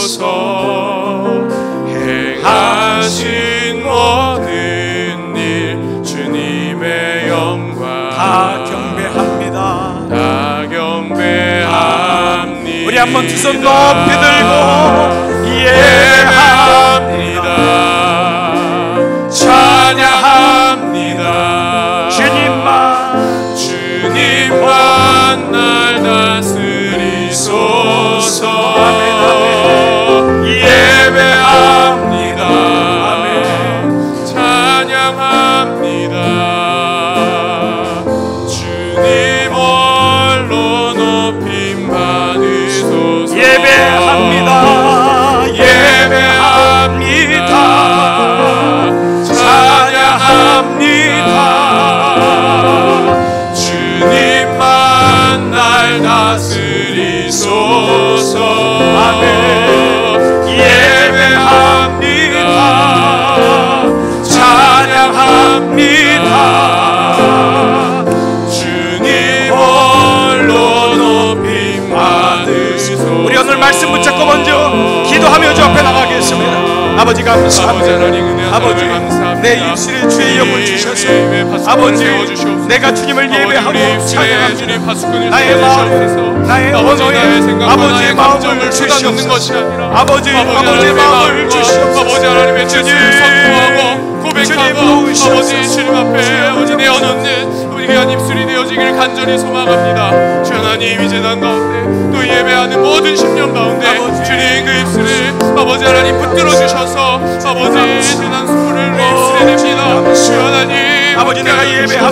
[SPEAKER 2] 인도하소서. 행하신 모든 일 주님의 영광.
[SPEAKER 1] 다 경배합니다.
[SPEAKER 2] 다 경배합니다.
[SPEAKER 1] 우리 한번 두 손 높이 들고
[SPEAKER 2] 예
[SPEAKER 1] 아버지 감사합니다. 아버지. 내 입술에 주의 영을 주셔서 아버지 내가 주님을 예배하고 찬양합니다.
[SPEAKER 2] 주님
[SPEAKER 1] 나의 마음, 나의
[SPEAKER 2] 아버지
[SPEAKER 1] 언어에 아버지의 마음을 주시옵소서.
[SPEAKER 2] 것이 아니라
[SPEAKER 1] 아버지, 아버지의 마음을 주시옵소서.
[SPEAKER 2] 아버지 하나님의 뜻을 선포하고
[SPEAKER 1] 주님
[SPEAKER 2] 고백하고. 아버지 주님 앞에 아버지 내어놓는 우리 귀한 입술이 되어지기를 간절히 소망합니다 주 하나님 이제 난 가운데 또 예배하는 모든 심령 가운데 주님 그 입술을 아버지 하나님 붙들어 주셔서 아버지 지난 수고를 내 입술에 냅니다 주 하나님
[SPEAKER 1] 아버지, 내가 예배합니다.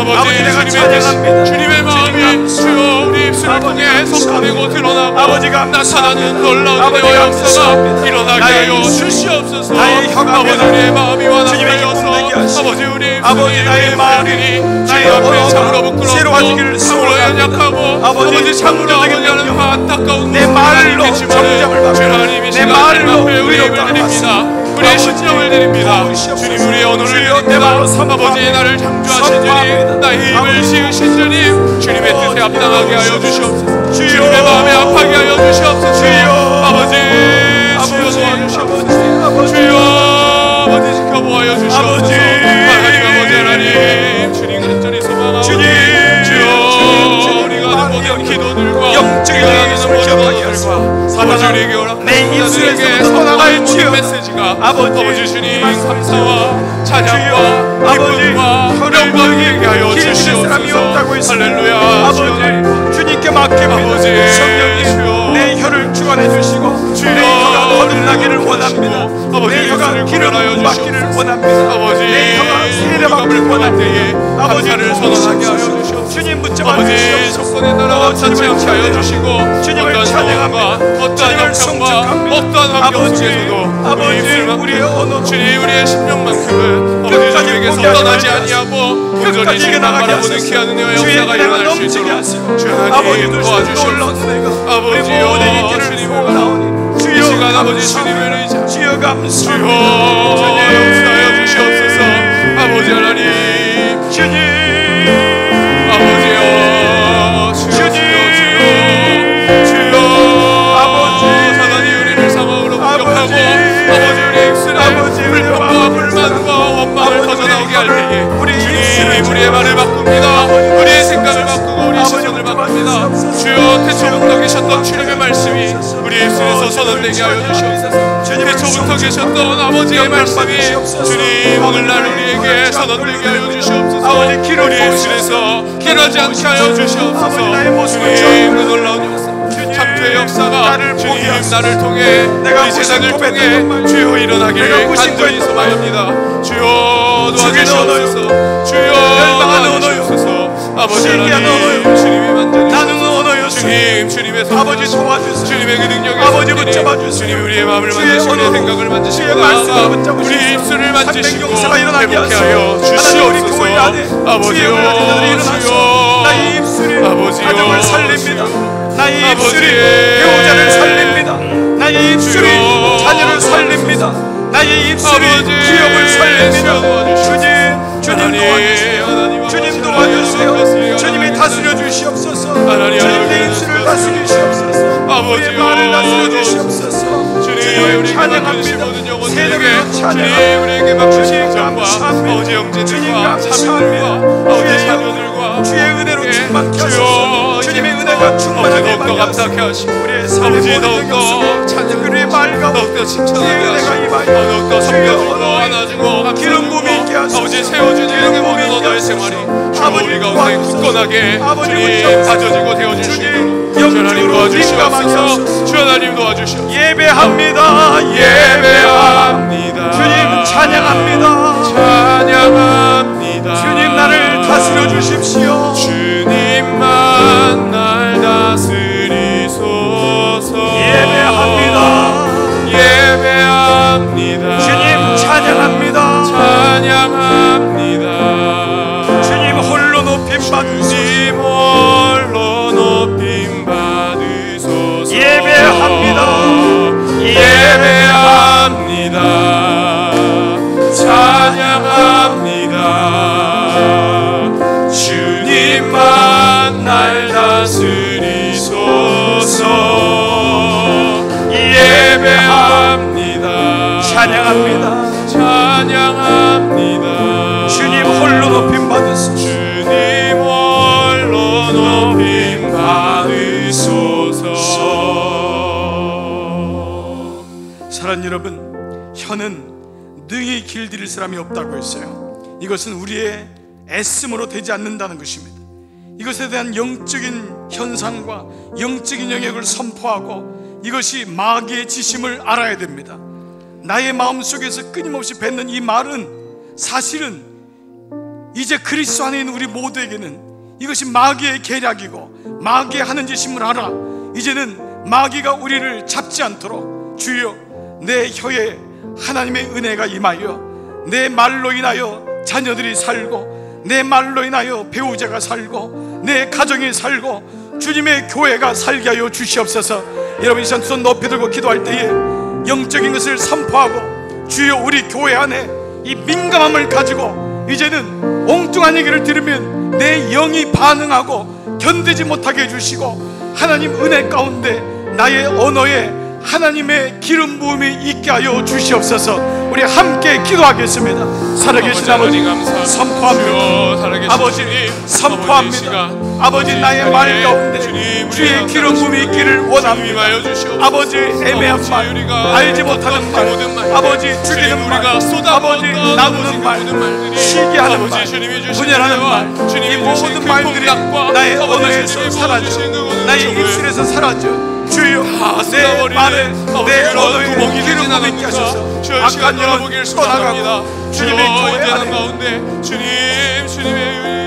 [SPEAKER 2] 아버지
[SPEAKER 1] 아버지, 내가 찬양합니다.
[SPEAKER 2] 뜻, 주님의 마음이 주여 우리 입술을
[SPEAKER 1] 아버지,
[SPEAKER 2] 통해. 선포되고 드러나고
[SPEAKER 1] 아버지, 감사합니다.
[SPEAKER 2] 나타나는 놀라운
[SPEAKER 1] 아버지,
[SPEAKER 2] 은혜와 역사가. 일어나게 하여 주시옵소서 아버지 우리의 마음이
[SPEAKER 1] 하시고
[SPEAKER 2] 아버지 우리
[SPEAKER 1] 아버지, 나의
[SPEAKER 2] 주님
[SPEAKER 1] 나의
[SPEAKER 2] 앞에 참으로 부끄럽고 참으로. 연약하고
[SPEAKER 1] 아버지,
[SPEAKER 2] 참으로
[SPEAKER 1] 명령.
[SPEAKER 2] 안타까운
[SPEAKER 1] 내 말로 받고
[SPEAKER 2] 주하나님이
[SPEAKER 1] 내 말로
[SPEAKER 2] 앞에 우리
[SPEAKER 1] 위로
[SPEAKER 2] 입을 드립니다. 우리의 심령을 드립니다. 주님 우리의
[SPEAKER 1] 내 선포합니다.
[SPEAKER 2] 아버지 나를 창조하신 주님. 나의 힘을 씌우신 주님 주님의
[SPEAKER 1] 어,
[SPEAKER 2] 뜻에 합당하게 하여 주시옵소서. 주님의 마음에 합하게 하여 주시옵소서 지켜보아여 주시옵소서
[SPEAKER 1] 아버지.
[SPEAKER 2] 하나님 아버지 하나님 주님 간절히 소망하오니
[SPEAKER 1] 주님,
[SPEAKER 2] 주여
[SPEAKER 1] 주님, 주님,
[SPEAKER 2] 우리가 모든 기도들과
[SPEAKER 1] 영적인
[SPEAKER 2] 우리에게 허락하신
[SPEAKER 1] 내 입술에서
[SPEAKER 2] 모든
[SPEAKER 1] 지어다.
[SPEAKER 2] 메시지가
[SPEAKER 1] 아버지,
[SPEAKER 2] 주님 감사와 찬양과 기쁨과 영광이 하여
[SPEAKER 1] 길 잃은 사람이 없다고
[SPEAKER 2] 주시옵소서. 할렐루야
[SPEAKER 1] 아버지 주님께 맡깁니다
[SPEAKER 2] 아버지,
[SPEAKER 1] 성령님
[SPEAKER 2] 주여.
[SPEAKER 1] 내 혀를 주관해 주시고
[SPEAKER 2] 주여.
[SPEAKER 1] 거듭나기를 원합니다
[SPEAKER 2] 아버지,
[SPEAKER 1] 내 혀가 받기를
[SPEAKER 2] 주시옵소서.
[SPEAKER 1] 원합니다
[SPEAKER 2] 아버지
[SPEAKER 1] 내 혀가 세례받기를 원합니다
[SPEAKER 2] 때에
[SPEAKER 1] 아버지
[SPEAKER 2] 감사를 선언하게 하여. 주시옵소서.
[SPEAKER 1] 주님 붙잡아 주시옵소서
[SPEAKER 2] 조건에 따라
[SPEAKER 1] 주님을
[SPEAKER 2] 하여. 주시고
[SPEAKER 1] 주님을 찬양합니다.
[SPEAKER 2] 어떠한
[SPEAKER 1] 성축합니다.
[SPEAKER 2] 어떠한 환경 속에서도
[SPEAKER 1] 아버지,
[SPEAKER 2] 우리 주님 우리의 심령만큼은 아버지 주님에게서 떠나지 아니하고 온전히 주님만 바라보는. 귀한 은혜와 역사가 일어날 수 있도록
[SPEAKER 1] 하시고
[SPEAKER 2] 주
[SPEAKER 1] 아버지
[SPEAKER 2] 도와주시옵소서
[SPEAKER 1] 은혜가
[SPEAKER 2] 아버지
[SPEAKER 1] 우리 모든 인기를
[SPEAKER 2] 주님을
[SPEAKER 1] 나오니
[SPEAKER 2] 시간 아버지. 주님을 의지하고
[SPEAKER 1] 주여 감사합니다
[SPEAKER 2] 역사하여 주시옵소서 아버지 하나님
[SPEAKER 1] 주님
[SPEAKER 2] 주님 우리의 말을 바꿉니다. 우리의 생각을 바꾸고 우리의 시선을 바꿉니다. 주여 태초부터 계셨던 주님의 말씀이 우리 입술에서 선언되게 하여 주시옵소서. 태초부터 계셨던 아버지의 말씀이 주님 오늘날 우리에게 선언되게 하여 주시옵소서.
[SPEAKER 1] 아버지,
[SPEAKER 2] 우리 입술에서. 기하지 않게 하여 주시옵소서. 주님 그 놀라운 창조의 역사가 주님. 나를 통해
[SPEAKER 1] 내가
[SPEAKER 2] 이 세상을 통해 주여 일어나기를 간절히 소망합니다. 주여 도와주시옵소서. 주여 도와주시옵소서. 아버지 하나님. 주님이
[SPEAKER 1] 언어였으니
[SPEAKER 2] 주님 주님의 손
[SPEAKER 1] 아버지 도와주세요.
[SPEAKER 2] 주님의 그 능력에
[SPEAKER 1] 아버지
[SPEAKER 2] 손길이
[SPEAKER 1] 붙잡아 주세요.
[SPEAKER 2] 주님 우리의 마음을
[SPEAKER 1] 주의
[SPEAKER 2] 만지시고 우리의 생각을 만지시고
[SPEAKER 1] 주의 말씀을 붙잡으시고
[SPEAKER 2] 우리 입술을 만지시고
[SPEAKER 1] 역사가 일어나게.
[SPEAKER 2] 하여 주시옵소서 아버지요 주여
[SPEAKER 1] 나의 입술이
[SPEAKER 2] 아버지요
[SPEAKER 1] 가정을 살립니다 나의 입술이
[SPEAKER 2] 아버지.
[SPEAKER 1] 배우자를 살립니다 나의 입술이. 자녀를 살립니다 나의 입술이
[SPEAKER 2] 아버지.
[SPEAKER 1] 기업을 살립니다. 주님 주님 도와주세요 주님 도와주세요. 주님이 다스려 주시옵소서.
[SPEAKER 2] 주님
[SPEAKER 1] 내 입술을
[SPEAKER 2] 하나님,
[SPEAKER 1] 다스리시옵소서.
[SPEAKER 2] 아버지요.
[SPEAKER 1] 우리의 말을 다스려 주시옵소서.
[SPEAKER 2] 주님
[SPEAKER 1] 주님을 찬양합니다.
[SPEAKER 2] 주님
[SPEAKER 1] 찬양합니다. 주님 감사합니다. 주님 감사합니다.
[SPEAKER 2] 자매들과 아버지
[SPEAKER 1] 주의 주의 은혜로
[SPEAKER 2] 예,
[SPEAKER 1] 충만케 하소서. 주님의 은혜가 충만하게
[SPEAKER 2] 감사케 하시고
[SPEAKER 1] 우리의 삶의 모든 영역을
[SPEAKER 2] 찬양
[SPEAKER 1] 그리의 말과 주의 은혜가 임하여 주여,
[SPEAKER 2] 안아주고
[SPEAKER 1] 기름
[SPEAKER 2] 아버지 세워주는
[SPEAKER 1] 부음이
[SPEAKER 2] 모든
[SPEAKER 1] 하소서.
[SPEAKER 2] 생활이
[SPEAKER 1] 아버지
[SPEAKER 2] 가운데. 굳건하게 주님. 다져지고 수
[SPEAKER 1] 주님,
[SPEAKER 2] 주 하나님 도와주시옵소서 주 하나님 도와주시옵소서
[SPEAKER 1] 예배합니다
[SPEAKER 2] 예배합니다
[SPEAKER 1] 주님 찬양합니다
[SPEAKER 2] 찬양합니다
[SPEAKER 1] 주님 나를 다스려 주십시오 찬양합니다. 주님 홀로 높임 받으소 여러분 혀는 능히 길들일 사람이 없다고 했어요. 이것은 우리의 애씀으로 되지 않는다는 것입니다. 이것에 대한 영적인 현상과 영적인 영역을 선포하고 이것이 마귀의 지심을 알아야 됩니다. 나의 마음 속에서 끊임없이 뱉는 이 말은 사실은 이제 그리스도 안에 있는 우리 모두에게는 이것이 마귀의 계략이고 마귀의 하는 짓임을 알아 이제는 마귀가 우리를 잡지 않도록 주여 내 혀에 하나님의 은혜가 임하여 내 말로 인하여 자녀들이 살고 내 말로 인하여 배우자가 살고 내 가정이 살고 주님의 교회가 살게 하여 주시옵소서. 여러분 이 시간 손 높이 들고 기도할 때에 영적인 것을 선포하고 주여 우리 교회 안에 이 민감함을 가지고 이제는 엉뚱한 얘기를 들으면 내 영이 반응하고 견디지 못하게 해주시고 하나님 은혜 가운데 나의 언어에 하나님의 기름 부음이 있게 하여 주시옵소서. 우리 함께 기도하겠습니다. 살아계신 아버지 선포합니다. 아버지 선포합니다. 아버지 나의 말 가운데 주의 기름 부음이 있기를 원합니다. 아버지 애매한 말 알지 못하는 말 아버지 죽이는 말 아버지 나누는 말 시기 하는 말 분열하는 말 이 모든 말들이 나의 언어에서 사라져 나의 입술에서 사라져 주여 내 말에 내 기름 부음 있게 하소서. 악한 영은 떠나가고 주님의 교회 안에
[SPEAKER 2] 가운데 주님 주님의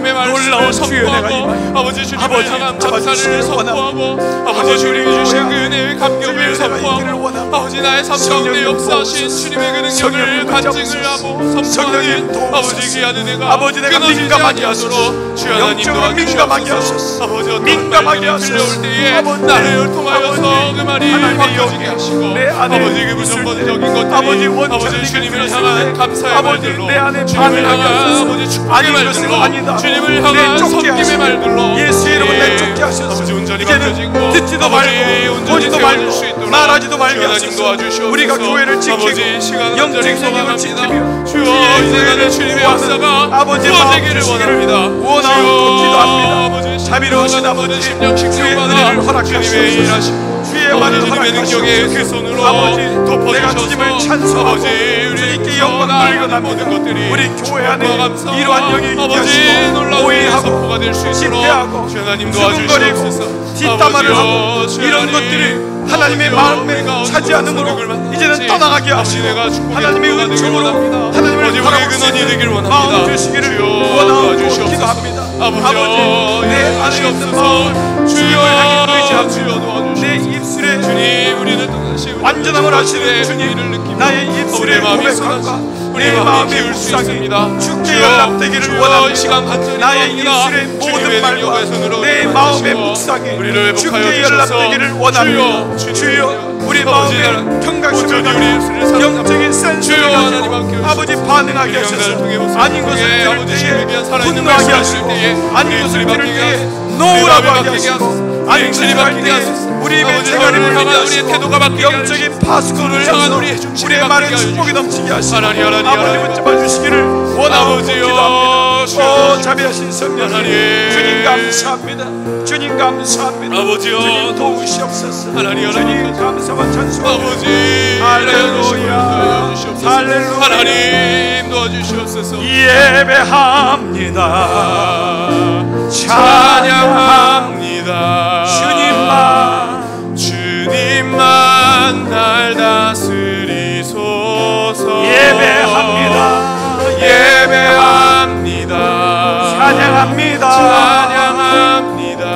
[SPEAKER 1] 놀라운
[SPEAKER 2] 말씀을
[SPEAKER 1] 주여
[SPEAKER 2] 선포하고
[SPEAKER 1] 말
[SPEAKER 2] 아버지 주님을 향한 감사를 선포하고 아버지 주님이 주신 그 은혜의 감격을 선포하고 아버지 나의 삶 가운데 역사하신 주님의 그 능력을 간증을 하고 선포하는 아버지 귀한 은혜가
[SPEAKER 1] 아버지 내가 민감하게 하소서.
[SPEAKER 2] 주 하나님
[SPEAKER 1] 영적으로 민감하게 하소서.
[SPEAKER 2] 아버지 어떤
[SPEAKER 1] 민감하게 하소서.
[SPEAKER 2] 때에 나를 통하여서 그 말이 바뀌어지게 하시고 아버지 그 무조건적인
[SPEAKER 1] 때,
[SPEAKER 2] 것들이
[SPEAKER 1] 아버지 원천적인
[SPEAKER 2] 주님을 향한 감사의 말들로 주님을 향한. 아버지 축복의
[SPEAKER 1] 아니다.
[SPEAKER 2] 주님을
[SPEAKER 1] 내
[SPEAKER 2] 향한 섬김의. 말들로.
[SPEAKER 1] 예수 이름으로 내
[SPEAKER 2] 예.
[SPEAKER 1] 쫓게 하소서.
[SPEAKER 2] 아버지 온전히
[SPEAKER 1] 이제는 듣지도
[SPEAKER 2] 아버지
[SPEAKER 1] 말고 보지도 말고 말하지도 말게
[SPEAKER 2] 도와주시옵소서.
[SPEAKER 1] 우리가 교회를 지키고
[SPEAKER 2] 아버지
[SPEAKER 1] 영적 생명을 지키며
[SPEAKER 2] 주여 이제는 주님의 역사가
[SPEAKER 1] 아버지의 마음
[SPEAKER 2] 부어지기를
[SPEAKER 1] 주시기를
[SPEAKER 2] 원합니다.
[SPEAKER 1] 원하고 기도합니다.
[SPEAKER 2] 아버지
[SPEAKER 1] 자비로우신 아버지
[SPEAKER 2] 심령식
[SPEAKER 1] 주의 은혜를 허락하시옵소서 주의
[SPEAKER 2] 아버지
[SPEAKER 1] 말을
[SPEAKER 2] 능력의 그
[SPEAKER 1] 허락하시옵소서
[SPEAKER 2] 손으로
[SPEAKER 1] 아버지 내가 주님을 찬송하고
[SPEAKER 2] 아버지 우리
[SPEAKER 1] 주님께 영광 돌리고 납니다
[SPEAKER 2] 모든 것들이
[SPEAKER 1] 우리 교회 안에 이러한 영이 있게
[SPEAKER 2] 아버지
[SPEAKER 1] 하시고 오해하고 실패하고
[SPEAKER 2] 도와주시옵소서
[SPEAKER 1] 뒷담화를 하고 이런 것들이 하나님의 마음에 차지하는으로 이제는 떠나가게
[SPEAKER 2] 아버지,
[SPEAKER 1] 하시고 하나님의 은총으로. 하나님을
[SPEAKER 2] 아버지, 원합니다.
[SPEAKER 1] 마음 주시기를
[SPEAKER 2] 주여,
[SPEAKER 1] 원하고. 기도합니다
[SPEAKER 2] 아버지여,
[SPEAKER 1] 내
[SPEAKER 2] 예,
[SPEAKER 1] 안에 있는 향해
[SPEAKER 2] 주여, 주여 도와주시옵소서.
[SPEAKER 1] 내 입술에
[SPEAKER 2] 주님 통하시
[SPEAKER 1] 완전함을 하시는 주님 나의 입술의 고백함과 내 마음의 묵상이 주께 연락되기를
[SPEAKER 2] 이
[SPEAKER 1] 원합니다 나의. 입술의 모든 말과 내 마음의 묵상이 주께 연락되기를 원합니다
[SPEAKER 2] 주여,
[SPEAKER 1] 우리
[SPEAKER 2] 온전히
[SPEAKER 1] 경각심을
[SPEAKER 2] 사랑합니다.
[SPEAKER 1] 영적인 센스를 가지고. 아버지 반응하게 하셔서. 아닌 것을 들을 때에 분노하게 하시고 아닌 것을 들을 때에
[SPEAKER 2] 우리
[SPEAKER 1] 하게 하시고 할
[SPEAKER 2] 바뀌게 하소서.
[SPEAKER 1] 우리
[SPEAKER 2] 너를 향한 우리의 태도가 바뀌게
[SPEAKER 1] 영적인 파수꾼을
[SPEAKER 2] 향한 우리의
[SPEAKER 1] 우리의 말에 축복이 넘치게 하시고
[SPEAKER 2] 하나님, 하나님,
[SPEAKER 1] 아버지. 붙잡아 주시기를
[SPEAKER 2] 주여.
[SPEAKER 1] 오 자비하신 성령
[SPEAKER 2] 하나님.
[SPEAKER 1] 주님 감사합니다 주님 감사합니다
[SPEAKER 2] 아버지요.
[SPEAKER 1] 주님 도우시옵소서
[SPEAKER 2] 하나님,
[SPEAKER 1] 주님
[SPEAKER 2] 하나님.
[SPEAKER 1] 감사와 찬송합니다
[SPEAKER 2] 아버지
[SPEAKER 1] 할렐루야. 할렐루야.
[SPEAKER 2] 하나님 도와주시옵소서
[SPEAKER 1] 예배합니다
[SPEAKER 2] 찬양합니다
[SPEAKER 1] 주님만.
[SPEAKER 2] 주님만 날 다스리소서.
[SPEAKER 1] 예배합니다.
[SPEAKER 2] 예배합니다.
[SPEAKER 1] 찬양합니다.
[SPEAKER 2] 찬양합니다.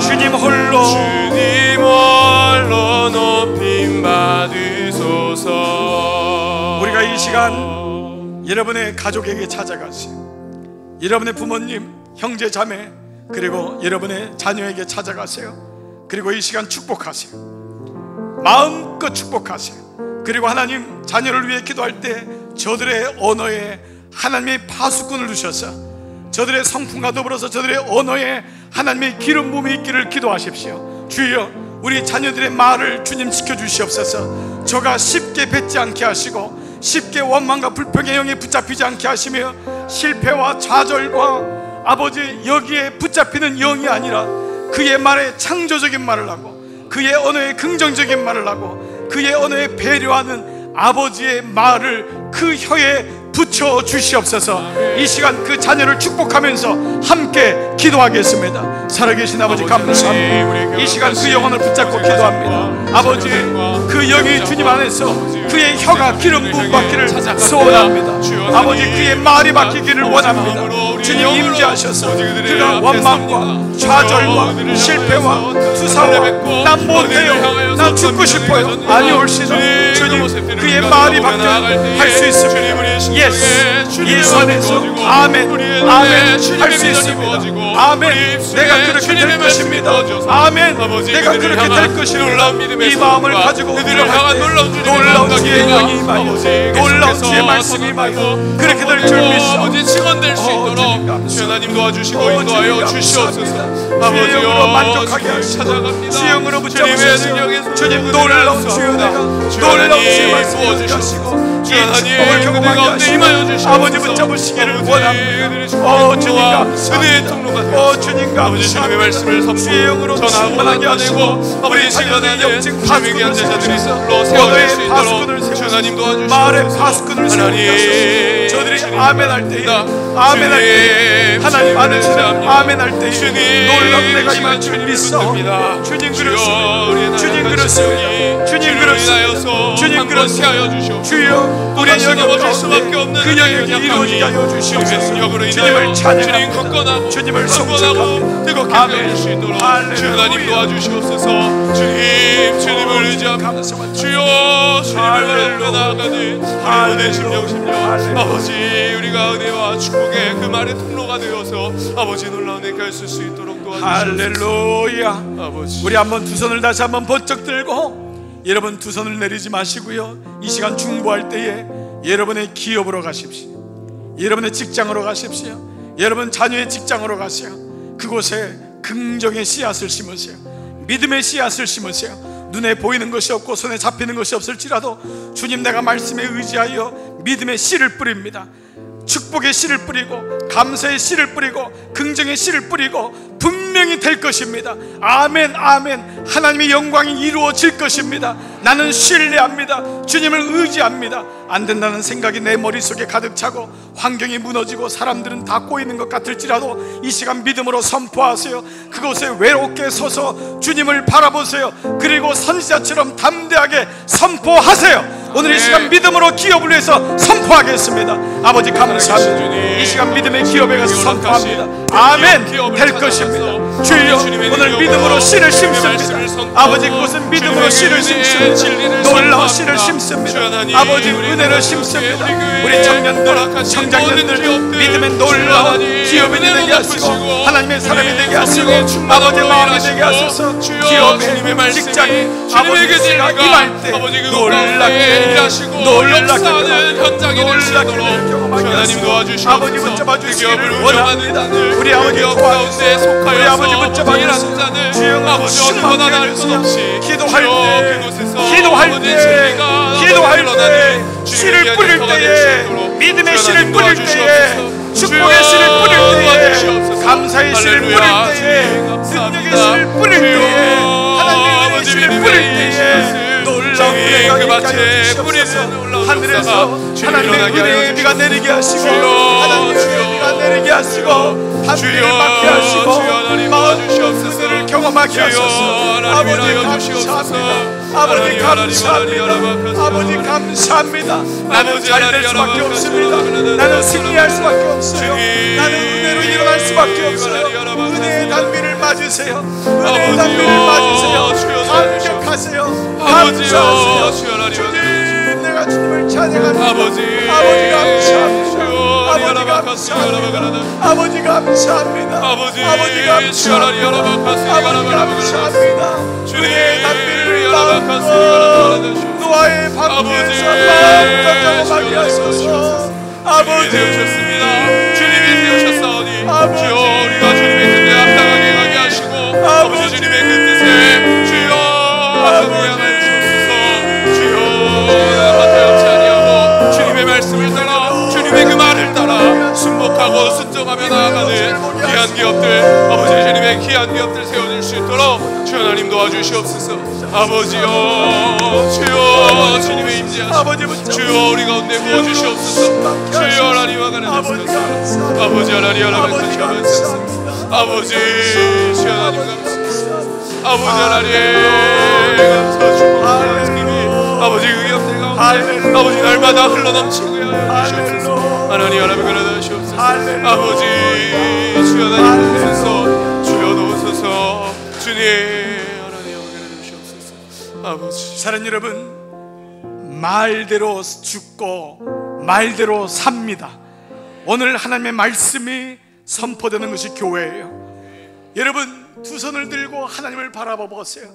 [SPEAKER 1] 주님 홀로.
[SPEAKER 2] 주님 홀로 높임 받으소서.
[SPEAKER 1] 우리가 이 시간 여러분의 가족에게 찾아가세요. 여러분의 부모님, 형제, 자매, 그리고 여러분의 자녀에게 찾아가세요. 그리고 이 시간 축복하세요. 마음껏 축복하세요. 그리고 하나님 자녀를 위해 기도할 때 저들의 언어에 하나님의 파수꾼을 주셔서 저들의 성품과 더불어서 저들의 언어에 하나님의 기름 부음이 있기를 기도하십시오. 주여, 우리 자녀들의 말을 주님 지켜 주시옵소서. 저가 쉽게 뱉지 않게 하시고 쉽게 원망과 불평의 영에 붙잡히지 않게 하시며 실패와 좌절과 아버지 여기에 붙잡히는 영이 아니라 그의 말에 창조적인 말을 하고 그의 언어에 긍정적인 말을 하고 그의 언어에 배려하는 아버지의 말을 그 혀에 붙여 주시옵소서. 이 시간 그 자녀를 축복하면서 함께 기도하겠습니다. 살아계신 아버지 감사합니다. 이 시간 그 영혼을 붙잡고 기도합니다. 아버지 그 영이 주님 안에서 그의 혀가 기름 부음 받기를 소원합니다. 아버지 그의 말이 바뀌기를 원합니다. 주님 임재하셔서 그가 원망과 좌절과 실패와 투사와 난 못해요. 난 죽고 싶어요. 아니올시다 주님 그의 말이 바뀌어 할수 있습니다. 예수 예수 안에서 아멘 아멘 할 수 있습니다. 아멘. 내가 그렇게 될 것입니다. 아멘. 내가 그렇게 될 것입니다. 이 마음을 가지고
[SPEAKER 2] 그들을 향한
[SPEAKER 1] 놀라운 주의 영이 임하여 놀라운 주의 말씀이 임하여 그렇게 될 줄 믿사
[SPEAKER 2] 아버지 증언될 수
[SPEAKER 1] 어, 주님
[SPEAKER 2] 있도록
[SPEAKER 1] 감사합니다.
[SPEAKER 2] 주 하나님 도와주시고
[SPEAKER 1] 어,
[SPEAKER 2] 인도하여
[SPEAKER 1] 주님
[SPEAKER 2] 주시옵소서. 아버지여
[SPEAKER 1] 만족하게 하시고
[SPEAKER 2] 능력의 손으로
[SPEAKER 1] 주님 놀라운. 주여 내가
[SPEAKER 2] 주
[SPEAKER 1] 놀라운
[SPEAKER 2] 하나님
[SPEAKER 1] 감사의 말씀
[SPEAKER 2] 도와주시옵소서.
[SPEAKER 1] 주이
[SPEAKER 2] 하나님
[SPEAKER 1] 경험하게 하시고. 아버지 붙잡으시기를
[SPEAKER 2] 아버지,
[SPEAKER 1] 원합니다 어
[SPEAKER 2] 축복의
[SPEAKER 1] 주님
[SPEAKER 2] 통로와
[SPEAKER 1] 감사합니다
[SPEAKER 2] 은혜의 통로가
[SPEAKER 1] 어
[SPEAKER 2] 되어서
[SPEAKER 1] 주님
[SPEAKER 2] 아버지 주님의 말씀을 선포
[SPEAKER 1] 주의 영으로
[SPEAKER 2] 전하고 나타내고 아버지 시간에 주님의 귀한 제자들이 로 세워질 수 있도록 주 하나님
[SPEAKER 1] 말의
[SPEAKER 2] 도와주시옵소서
[SPEAKER 1] 파수꾼을 세우옵소서. 저들이 아멘 할 때에
[SPEAKER 2] 나
[SPEAKER 1] 아멘 할 때에 하나님 아는. 아멘 할 때에
[SPEAKER 2] 주님
[SPEAKER 1] 놀라운 내가 줄
[SPEAKER 2] 주님
[SPEAKER 1] 믿어
[SPEAKER 2] 붙듭니다.
[SPEAKER 1] 주님 그렇습니다. 주님
[SPEAKER 2] 지성이
[SPEAKER 1] 주님
[SPEAKER 2] 인하여서
[SPEAKER 1] 주님
[SPEAKER 2] 주시옵소서.
[SPEAKER 1] 주여 우리
[SPEAKER 2] 다시
[SPEAKER 1] 영역
[SPEAKER 2] 넘어질 수밖에 없는
[SPEAKER 1] 가운데 그
[SPEAKER 2] 연약함이
[SPEAKER 1] 이루어지게 하여 주시옵소서. 주님을
[SPEAKER 2] 주님
[SPEAKER 1] 찬양합니다. 주님을 성취합니다
[SPEAKER 2] 뜨겁게
[SPEAKER 1] 아멘.
[SPEAKER 2] 되어줄 수 있도록 주
[SPEAKER 1] 할렐루야.
[SPEAKER 2] 하나님 도와주시옵소서. 주님 주님을 의지합니다. 주여 주님을 바라며 나아가는 우리 모든 심령 심령. 아버지 우리가 은혜와 축복의 그 말의 통로가 되어서 아버지 놀라운 은혜가 있을 수 있도록 도와주시옵소서.
[SPEAKER 1] 할렐루야.
[SPEAKER 2] 아버지.
[SPEAKER 1] 우리 한번 두 손을 다시 한번 번쩍 들고 여러분 두 손을 내리지 마시고요. 이 시간 중보할 때에 여러분의 기업으로 가십시오. 여러분의 직장으로 가십시오. 여러분 자녀의 직장으로 가세요. 그곳에 긍정의 씨앗을 심으세요. 믿음의 씨앗을 심으세요. 눈에 보이는 것이 없고 손에 잡히는 것이 없을지라도 주님 내가 말씀에 의지하여 믿음의 씨를 뿌립니다. 축복의 씨를 뿌리고 감사의 씨를 뿌리고 긍정의 씨를 뿌리고 분명히 될 것입니다. 아멘, 아멘. 하나님의 영광이 이루어질 것입니다. 나는 신뢰합니다. 주님을 의지합니다. 안 된다는 생각이 내 머릿속에 가득 차고 환경이 무너지고 사람들은 다 꼬이는 것 같을지라도 이 시간 믿음으로 선포하세요. 그곳에 외롭게 서서 주님을 바라보세요. 그리고 선지자처럼 담대하게 선포하세요. 오늘 이 시간 믿음으로 기업을 위해서 선포하겠습니다. 아버지 감사합니다. 이 시간 믿음의 기업에 가서 선포합니다. 아멘. 될 것입니다. 주여 오늘 믿음으로 씨를 심습니다. 아버지 그곳은 믿음으로 씨를 심습니다. 놀라운 씨를 심습니다. 아버지 은혜를 심습니다. 우리 청년들, 청장년들 믿음의 놀라운 기업이 되게 하시고 하나님의 사람이 되게 하시고 아버지 마음이 되게 하소서 기업의 직장에 아버지 씨가 임할 때 놀랍게
[SPEAKER 2] 일하시고
[SPEAKER 1] 놀랍게 놀랍게 경험하게 하시고 아버지 붙잡아 주시기를
[SPEAKER 2] 그
[SPEAKER 1] 원합니다. 우리 아버지 도와주세요. 우리 아버지.
[SPEAKER 2] 자들
[SPEAKER 1] 주여
[SPEAKER 2] 아버지 어느 할것
[SPEAKER 1] 해주세요.
[SPEAKER 2] 없이
[SPEAKER 1] 기도할 때, 기도할 때, 기도할 때, 씨를 뿌릴 때에, 믿음의
[SPEAKER 2] 주
[SPEAKER 1] 씨를 뿌릴. 때에, 축복의 씨를 뿌릴 때에. 감사의 씨를 뿌릴. 때에, 능력의. 씨를 뿌릴 때에, 하나님의 씨를 뿌릴
[SPEAKER 2] 이
[SPEAKER 1] 때에, 놀라운 은혜가
[SPEAKER 2] 그 밭에
[SPEAKER 1] 하늘에서 하나님의 은혜의 비가 내리게 하시고 하나님의. 은혜의 비가 내리게 하시고 하늘을 막게 하시고 마음
[SPEAKER 2] 도와주시옵소서.
[SPEAKER 1] 은혜를 경험하게 하소서. 아버지. 감사합니다. 아버지 감사합니다. 아버지 감사합니다. 나는
[SPEAKER 2] 아버지,
[SPEAKER 1] 잘될
[SPEAKER 2] 하나님,
[SPEAKER 1] 수밖에 없습니다. 나는 승리할 수밖에 없어요. 나는 은혜로 일어날 수밖에 없어요. 은혜의 단비를 맞으세요. 은혜의 단비를 맞으세요
[SPEAKER 2] 아버지 아버지
[SPEAKER 1] 감사합니다. 아버지 감사합니다. 아버지 감사합니다.
[SPEAKER 2] 아버지,
[SPEAKER 1] 아버지
[SPEAKER 2] 주여, 하나님, 하나님,
[SPEAKER 1] 감사합니다 아버지
[SPEAKER 2] 하나님,
[SPEAKER 1] 감사합니다.
[SPEAKER 2] 주님,
[SPEAKER 1] 은혜의 단비를
[SPEAKER 2] 하나님,
[SPEAKER 1] 마음껏
[SPEAKER 2] 하나님,
[SPEAKER 1] 노아의
[SPEAKER 2] 아버지,
[SPEAKER 1] 방주에서 마음껏 경험하게 하소서. 아버지
[SPEAKER 2] 세우셨습니다. 주님이
[SPEAKER 1] 아버지.
[SPEAKER 2] 주여 우리가 주님의 뜻에 합당하게 가게 하시고 아버지 주님의 그 뜻에 주여 합당하 순복하고 순종하며 나아가는 귀한 기업들 아버지 주님의 귀한 기업들 세워질 수 있도록 주 하나님 도와주시옵소서. 아버지여 주여 주님의
[SPEAKER 1] 붙잡아
[SPEAKER 2] 주여 우리 가운데 부어주시옵소서. 주여 하나님과 가는
[SPEAKER 1] 아버지 감사합니다
[SPEAKER 2] 하나님 하나님
[SPEAKER 1] 감사합니다
[SPEAKER 2] 아버지 주여 하나님 감사합니다. 아버지 하나님 감사주고 아버지 그 격들 가운데. 아버지 날마다 흘러넘치고 하시옵소서. 하나님 하나님 그러다시옵소서
[SPEAKER 1] 할렐루야.
[SPEAKER 2] 아버지 주여 하나님 도우소서 주여 도우소서. 주님 하나님 그러다시옵소서 아버지.
[SPEAKER 1] 사랑 여러분 말대로 죽고 말대로 삽니다. 오늘 하나님의 말씀이 선포되는 것이 교회예요. 여러분 두 손을 들고 하나님을 바라봐 보세요.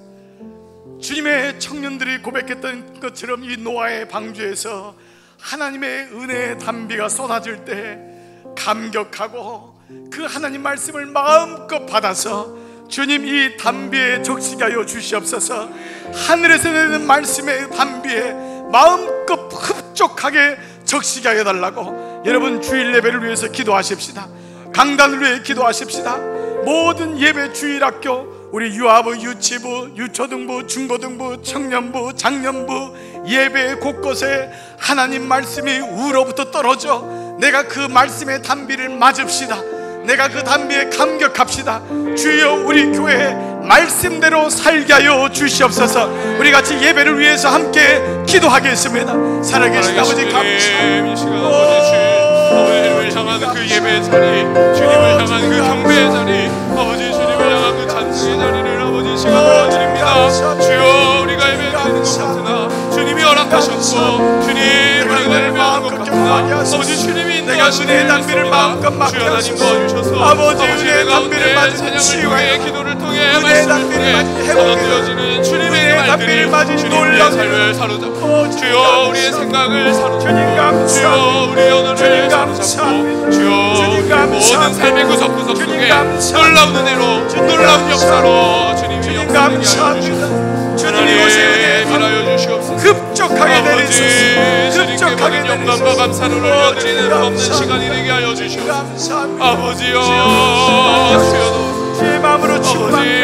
[SPEAKER 1] 주님의 청년들이 고백했던 것처럼 이 노아의 방주에서 하나님의 은혜의 단비가 쏟아질 때 감격하고 그 하나님 말씀을 마음껏 받아서 주님 이 단비에 적시게 하여 주시옵소서. 하늘에서 내리는 말씀의 단비에 마음껏 흡족하게 적시게 하게 달라고 여러분 주일 예배를 위해서 기도하십시다. 강단을 위해 기도하십시다. 모든 예배 주일 학교 우리 유아부, 유치부, 유초등부, 중고등부, 청년부, 장년부 예배 곳곳에 하나님 말씀이 우로부터 떨어져 내가 그 말씀의 단비를 맞읍시다. 내가 그 단비에 감격합시다. 주여 우리 교회 말씀대로 살게 하여 주시옵소서. 우리 같이 예배를 위해서 함께 기도하겠습니다. 살아계신 아버지
[SPEAKER 2] 시간
[SPEAKER 1] 감사합니다.
[SPEAKER 2] 아버지 향한 그 예배의 자리 주님을 향한 그 경배의 자리 아버지 주님을 향한 그 찬송의 자리를 아버지 시간으로 드립니다. 주여 허락하셨고 주님 예배하는 것 같으나 아버지 주님이
[SPEAKER 1] 내가 은혜의 단비를 마음껏 맡겨주소서
[SPEAKER 2] 도와주셔서
[SPEAKER 1] 아버지 은혜의
[SPEAKER 2] 가운데
[SPEAKER 1] 맞은
[SPEAKER 2] 통해 기도를 통해
[SPEAKER 1] 은혜의
[SPEAKER 2] 통해
[SPEAKER 1] 맞은
[SPEAKER 2] 선언되어지는 주님의
[SPEAKER 1] 단비를 맞은
[SPEAKER 2] 주님의
[SPEAKER 1] 놀라운
[SPEAKER 2] 삶을 사로잡고
[SPEAKER 1] 오, 주님
[SPEAKER 2] 주여. 우리의 생각을 사로잡고
[SPEAKER 1] 주님.
[SPEAKER 2] 주여 우리의
[SPEAKER 1] 주님
[SPEAKER 2] 사로잡고. 주여
[SPEAKER 1] 주님
[SPEAKER 2] 우리. 모든 삶의 구석구석
[SPEAKER 1] 주님
[SPEAKER 2] 속에. 놀라운 은혜로
[SPEAKER 1] 주님
[SPEAKER 2] 놀라운. 역사로 주님이
[SPEAKER 1] 주님
[SPEAKER 2] 역사하게 하여 주시옵소서 일하여 주시옵소서
[SPEAKER 1] 급 족하게
[SPEAKER 2] 아버지
[SPEAKER 1] 내리소서.
[SPEAKER 2] 영광과
[SPEAKER 1] 내리소서.
[SPEAKER 2] 감사를
[SPEAKER 1] 오,
[SPEAKER 2] 올려드리는 없는. 시간이 되게 하여 주시옵소서.
[SPEAKER 1] 감사합니다.
[SPEAKER 2] 아버지여
[SPEAKER 1] 제 마음으로 충만케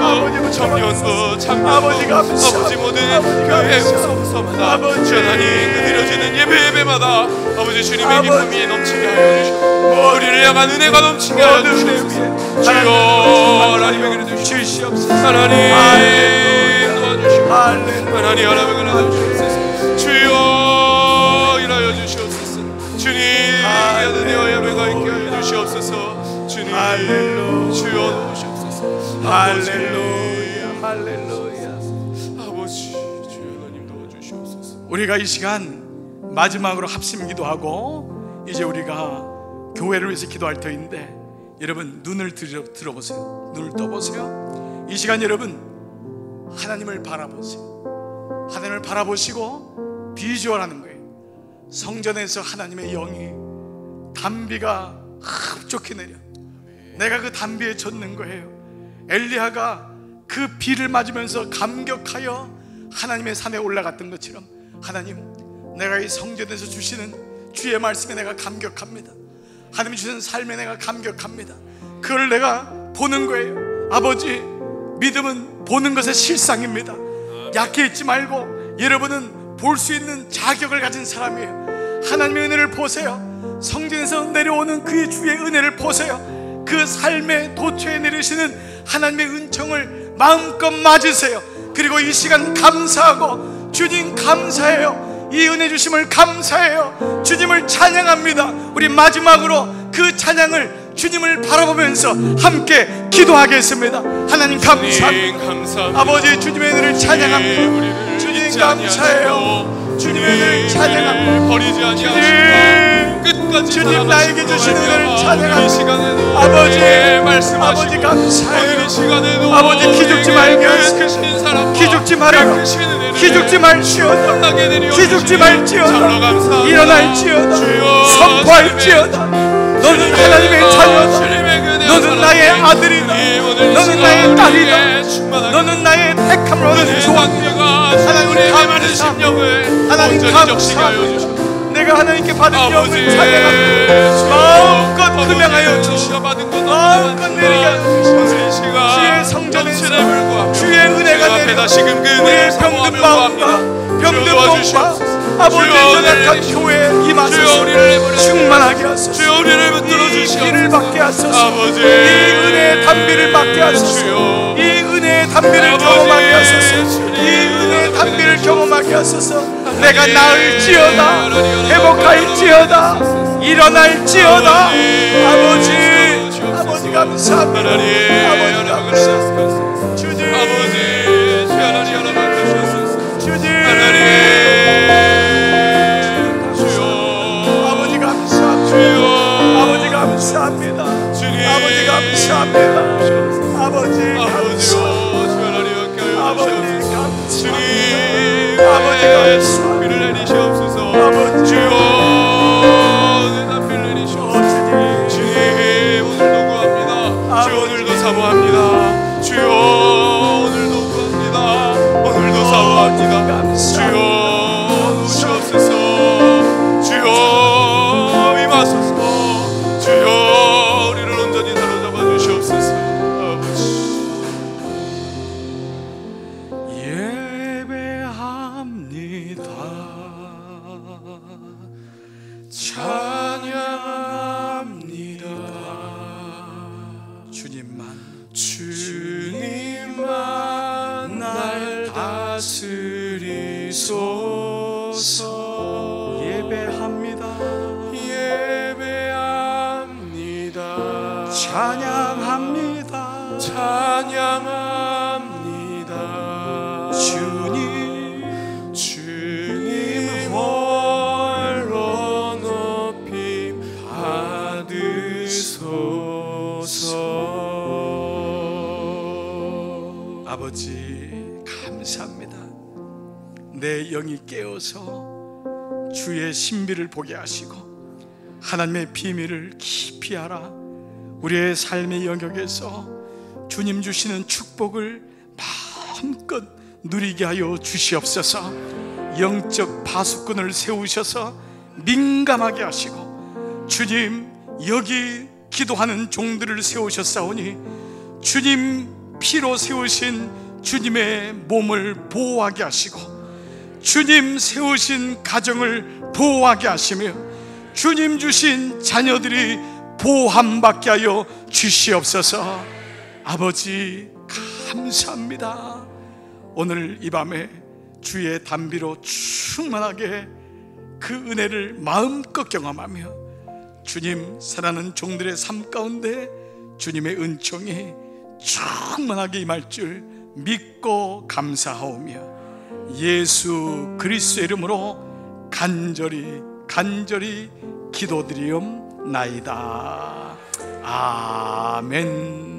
[SPEAKER 2] 아버지
[SPEAKER 1] 하소서
[SPEAKER 2] 아버지
[SPEAKER 1] 아버지
[SPEAKER 2] 모든 교회. 구성서마다
[SPEAKER 1] 아버지.
[SPEAKER 2] 주 하나님 그 드려지는 예배 예배마다 아버지 주님의. 기쁨이 넘치게 하여 주시고 우리를 향한 은혜가 넘치게 하여 주시옵소서.
[SPEAKER 1] 은혜
[SPEAKER 2] 주여 하나님의 주시옵소서.
[SPEAKER 1] 주시옵소서.
[SPEAKER 2] 하나님 하나님 하나님의 그래 주시옵소서. 주여 일하여 주시옵소서. 주님 은혜와 예배가 있게 하여 주시옵소서. 주님
[SPEAKER 1] 할렐루야.
[SPEAKER 2] 주여 도우시옵소서.
[SPEAKER 1] 할렐루야. 할렐루야.
[SPEAKER 2] 아버지 주여 하나님 도와주시옵소서.
[SPEAKER 1] 우리가 이 시간 마지막으로 합심 기도하고 이제 우리가 교회를 위해서 기도할 터인데 여러분 눈을 들어, 들어보세요. 눈을 떠보세요. 이 시간 여러분 하나님을 바라보세요. 하나님을 바라보시고 비주얼하는 거예요. 성전에서 하나님의 영이 단비가 흡족히 내려. 내가 그 단비에 젖는 거예요. 엘리야가 그 비를 맞으면서 감격하여 하나님의 산에 올라갔던 것처럼 하나님 내가 이 성전에서 주시는 주의 말씀에 내가 감격합니다. 하나님 주신 삶에 내가 감격합니다. 그걸 내가 보는 거예요. 아버지 믿음은 보는 것의 실상입니다. 약해 있지 말고 여러분은 볼 수 있는 자격을 가진 사람이에요. 하나님의 은혜를 보세요. 성전에서 내려오는 그의 주의 은혜를 보세요. 그 삶의 도처에 내리시는 하나님의 은총을 마음껏 맞으세요. 그리고 이 시간 감사하고 주님 감사해요. 이 은혜 주심을 감사해요. 주님을 찬양합니다. 우리 마지막으로 그 찬양을 주님을 바라보면서 함께 기도하겠습니다 하나님 감사합니다 아버지 주님의 은혜를 찬양합니다
[SPEAKER 2] 우리를
[SPEAKER 1] 주님 감사해요. 주님의 은혜를 찬양합니다.
[SPEAKER 2] 버리지 아니하시고 끝까지
[SPEAKER 1] 주님 나에게 주신 은혜를 찬양합니다. 아버지,
[SPEAKER 2] 말씀하시고
[SPEAKER 1] 아버지 감사해요. 아버지 기죽지 말게 기죽지 말아요.
[SPEAKER 2] 은혜를
[SPEAKER 1] 기죽지 말지어다 기죽지 말지어다. 일어날지어다 선포할지어다 너는 하나님의
[SPEAKER 2] 그대와
[SPEAKER 1] 너는 나의 아들이다. 너는 나의 딸이다. 너는 나의 택함을 얻은
[SPEAKER 2] 관계가
[SPEAKER 1] 하나님
[SPEAKER 2] 우리에게
[SPEAKER 1] 감사.
[SPEAKER 2] 많은 심령을
[SPEAKER 1] 하나님
[SPEAKER 2] 온전히
[SPEAKER 1] 감사.
[SPEAKER 2] 적시게 하여 주시고
[SPEAKER 1] 내가 하나님께 받은 영을 찬양합니다 마음껏 금양하여
[SPEAKER 2] 것
[SPEAKER 1] 마음껏 내리게
[SPEAKER 2] 시간
[SPEAKER 1] 주의
[SPEAKER 2] 불구하며
[SPEAKER 1] 주의 은혜가 내려
[SPEAKER 2] 그
[SPEAKER 1] 우리의
[SPEAKER 2] 은혜를
[SPEAKER 1] 병든 마음과. 병든 몸과. 아버지 연약한
[SPEAKER 2] 은혜를
[SPEAKER 1] 교회에 임하소서 충만하게 하소서. 이 길을 받게 하소서.
[SPEAKER 2] 아버지.
[SPEAKER 1] 이 은혜의 단비를 받게 하소서. 이 은혜의
[SPEAKER 2] 아버지,
[SPEAKER 1] 경험하게 하소서. 이 은혜의 단비를 경험하게 하소서. 내가 나을지어다. 회복할지어다. 일어날지어다. 아버지. 아버지. 감사합니다. 아버지 감사합니다. 주님 감사합니다.
[SPEAKER 2] 주님.
[SPEAKER 1] 아버지 감사합니다. 아버지
[SPEAKER 2] 아버지요
[SPEAKER 1] 감사합니다 아버지 감사합니다.
[SPEAKER 2] 주님.
[SPEAKER 1] 아버지 감사합니다 보게 하시고 하나님의 비밀을 깊이 알아 우리의 삶의 영역에서 주님 주시는 축복을 마음껏 누리게 하여 주시옵소서. 영적 파수꾼을 세우셔서 민감하게 하시고 주님 여기 기도하는 종들을 세우셨사오니 주님 피로 세우신 주님의 몸을 보호하게 하시고 주님 세우신 가정을 보호하게 하시며 주님 주신 자녀들이 보호함받게 하여 주시옵소서. 아버지 감사합니다. 오늘 이 밤에 주의 단비로 충만하게 그 은혜를 마음껏 경험하며 주님 사랑하는 종들의 삶 가운데 주님의 은총이 충만하게 임할 줄 믿고 감사하오며 예수 그리스도의 이름으로 간절히 간절히 기도드리옵나이다. 아멘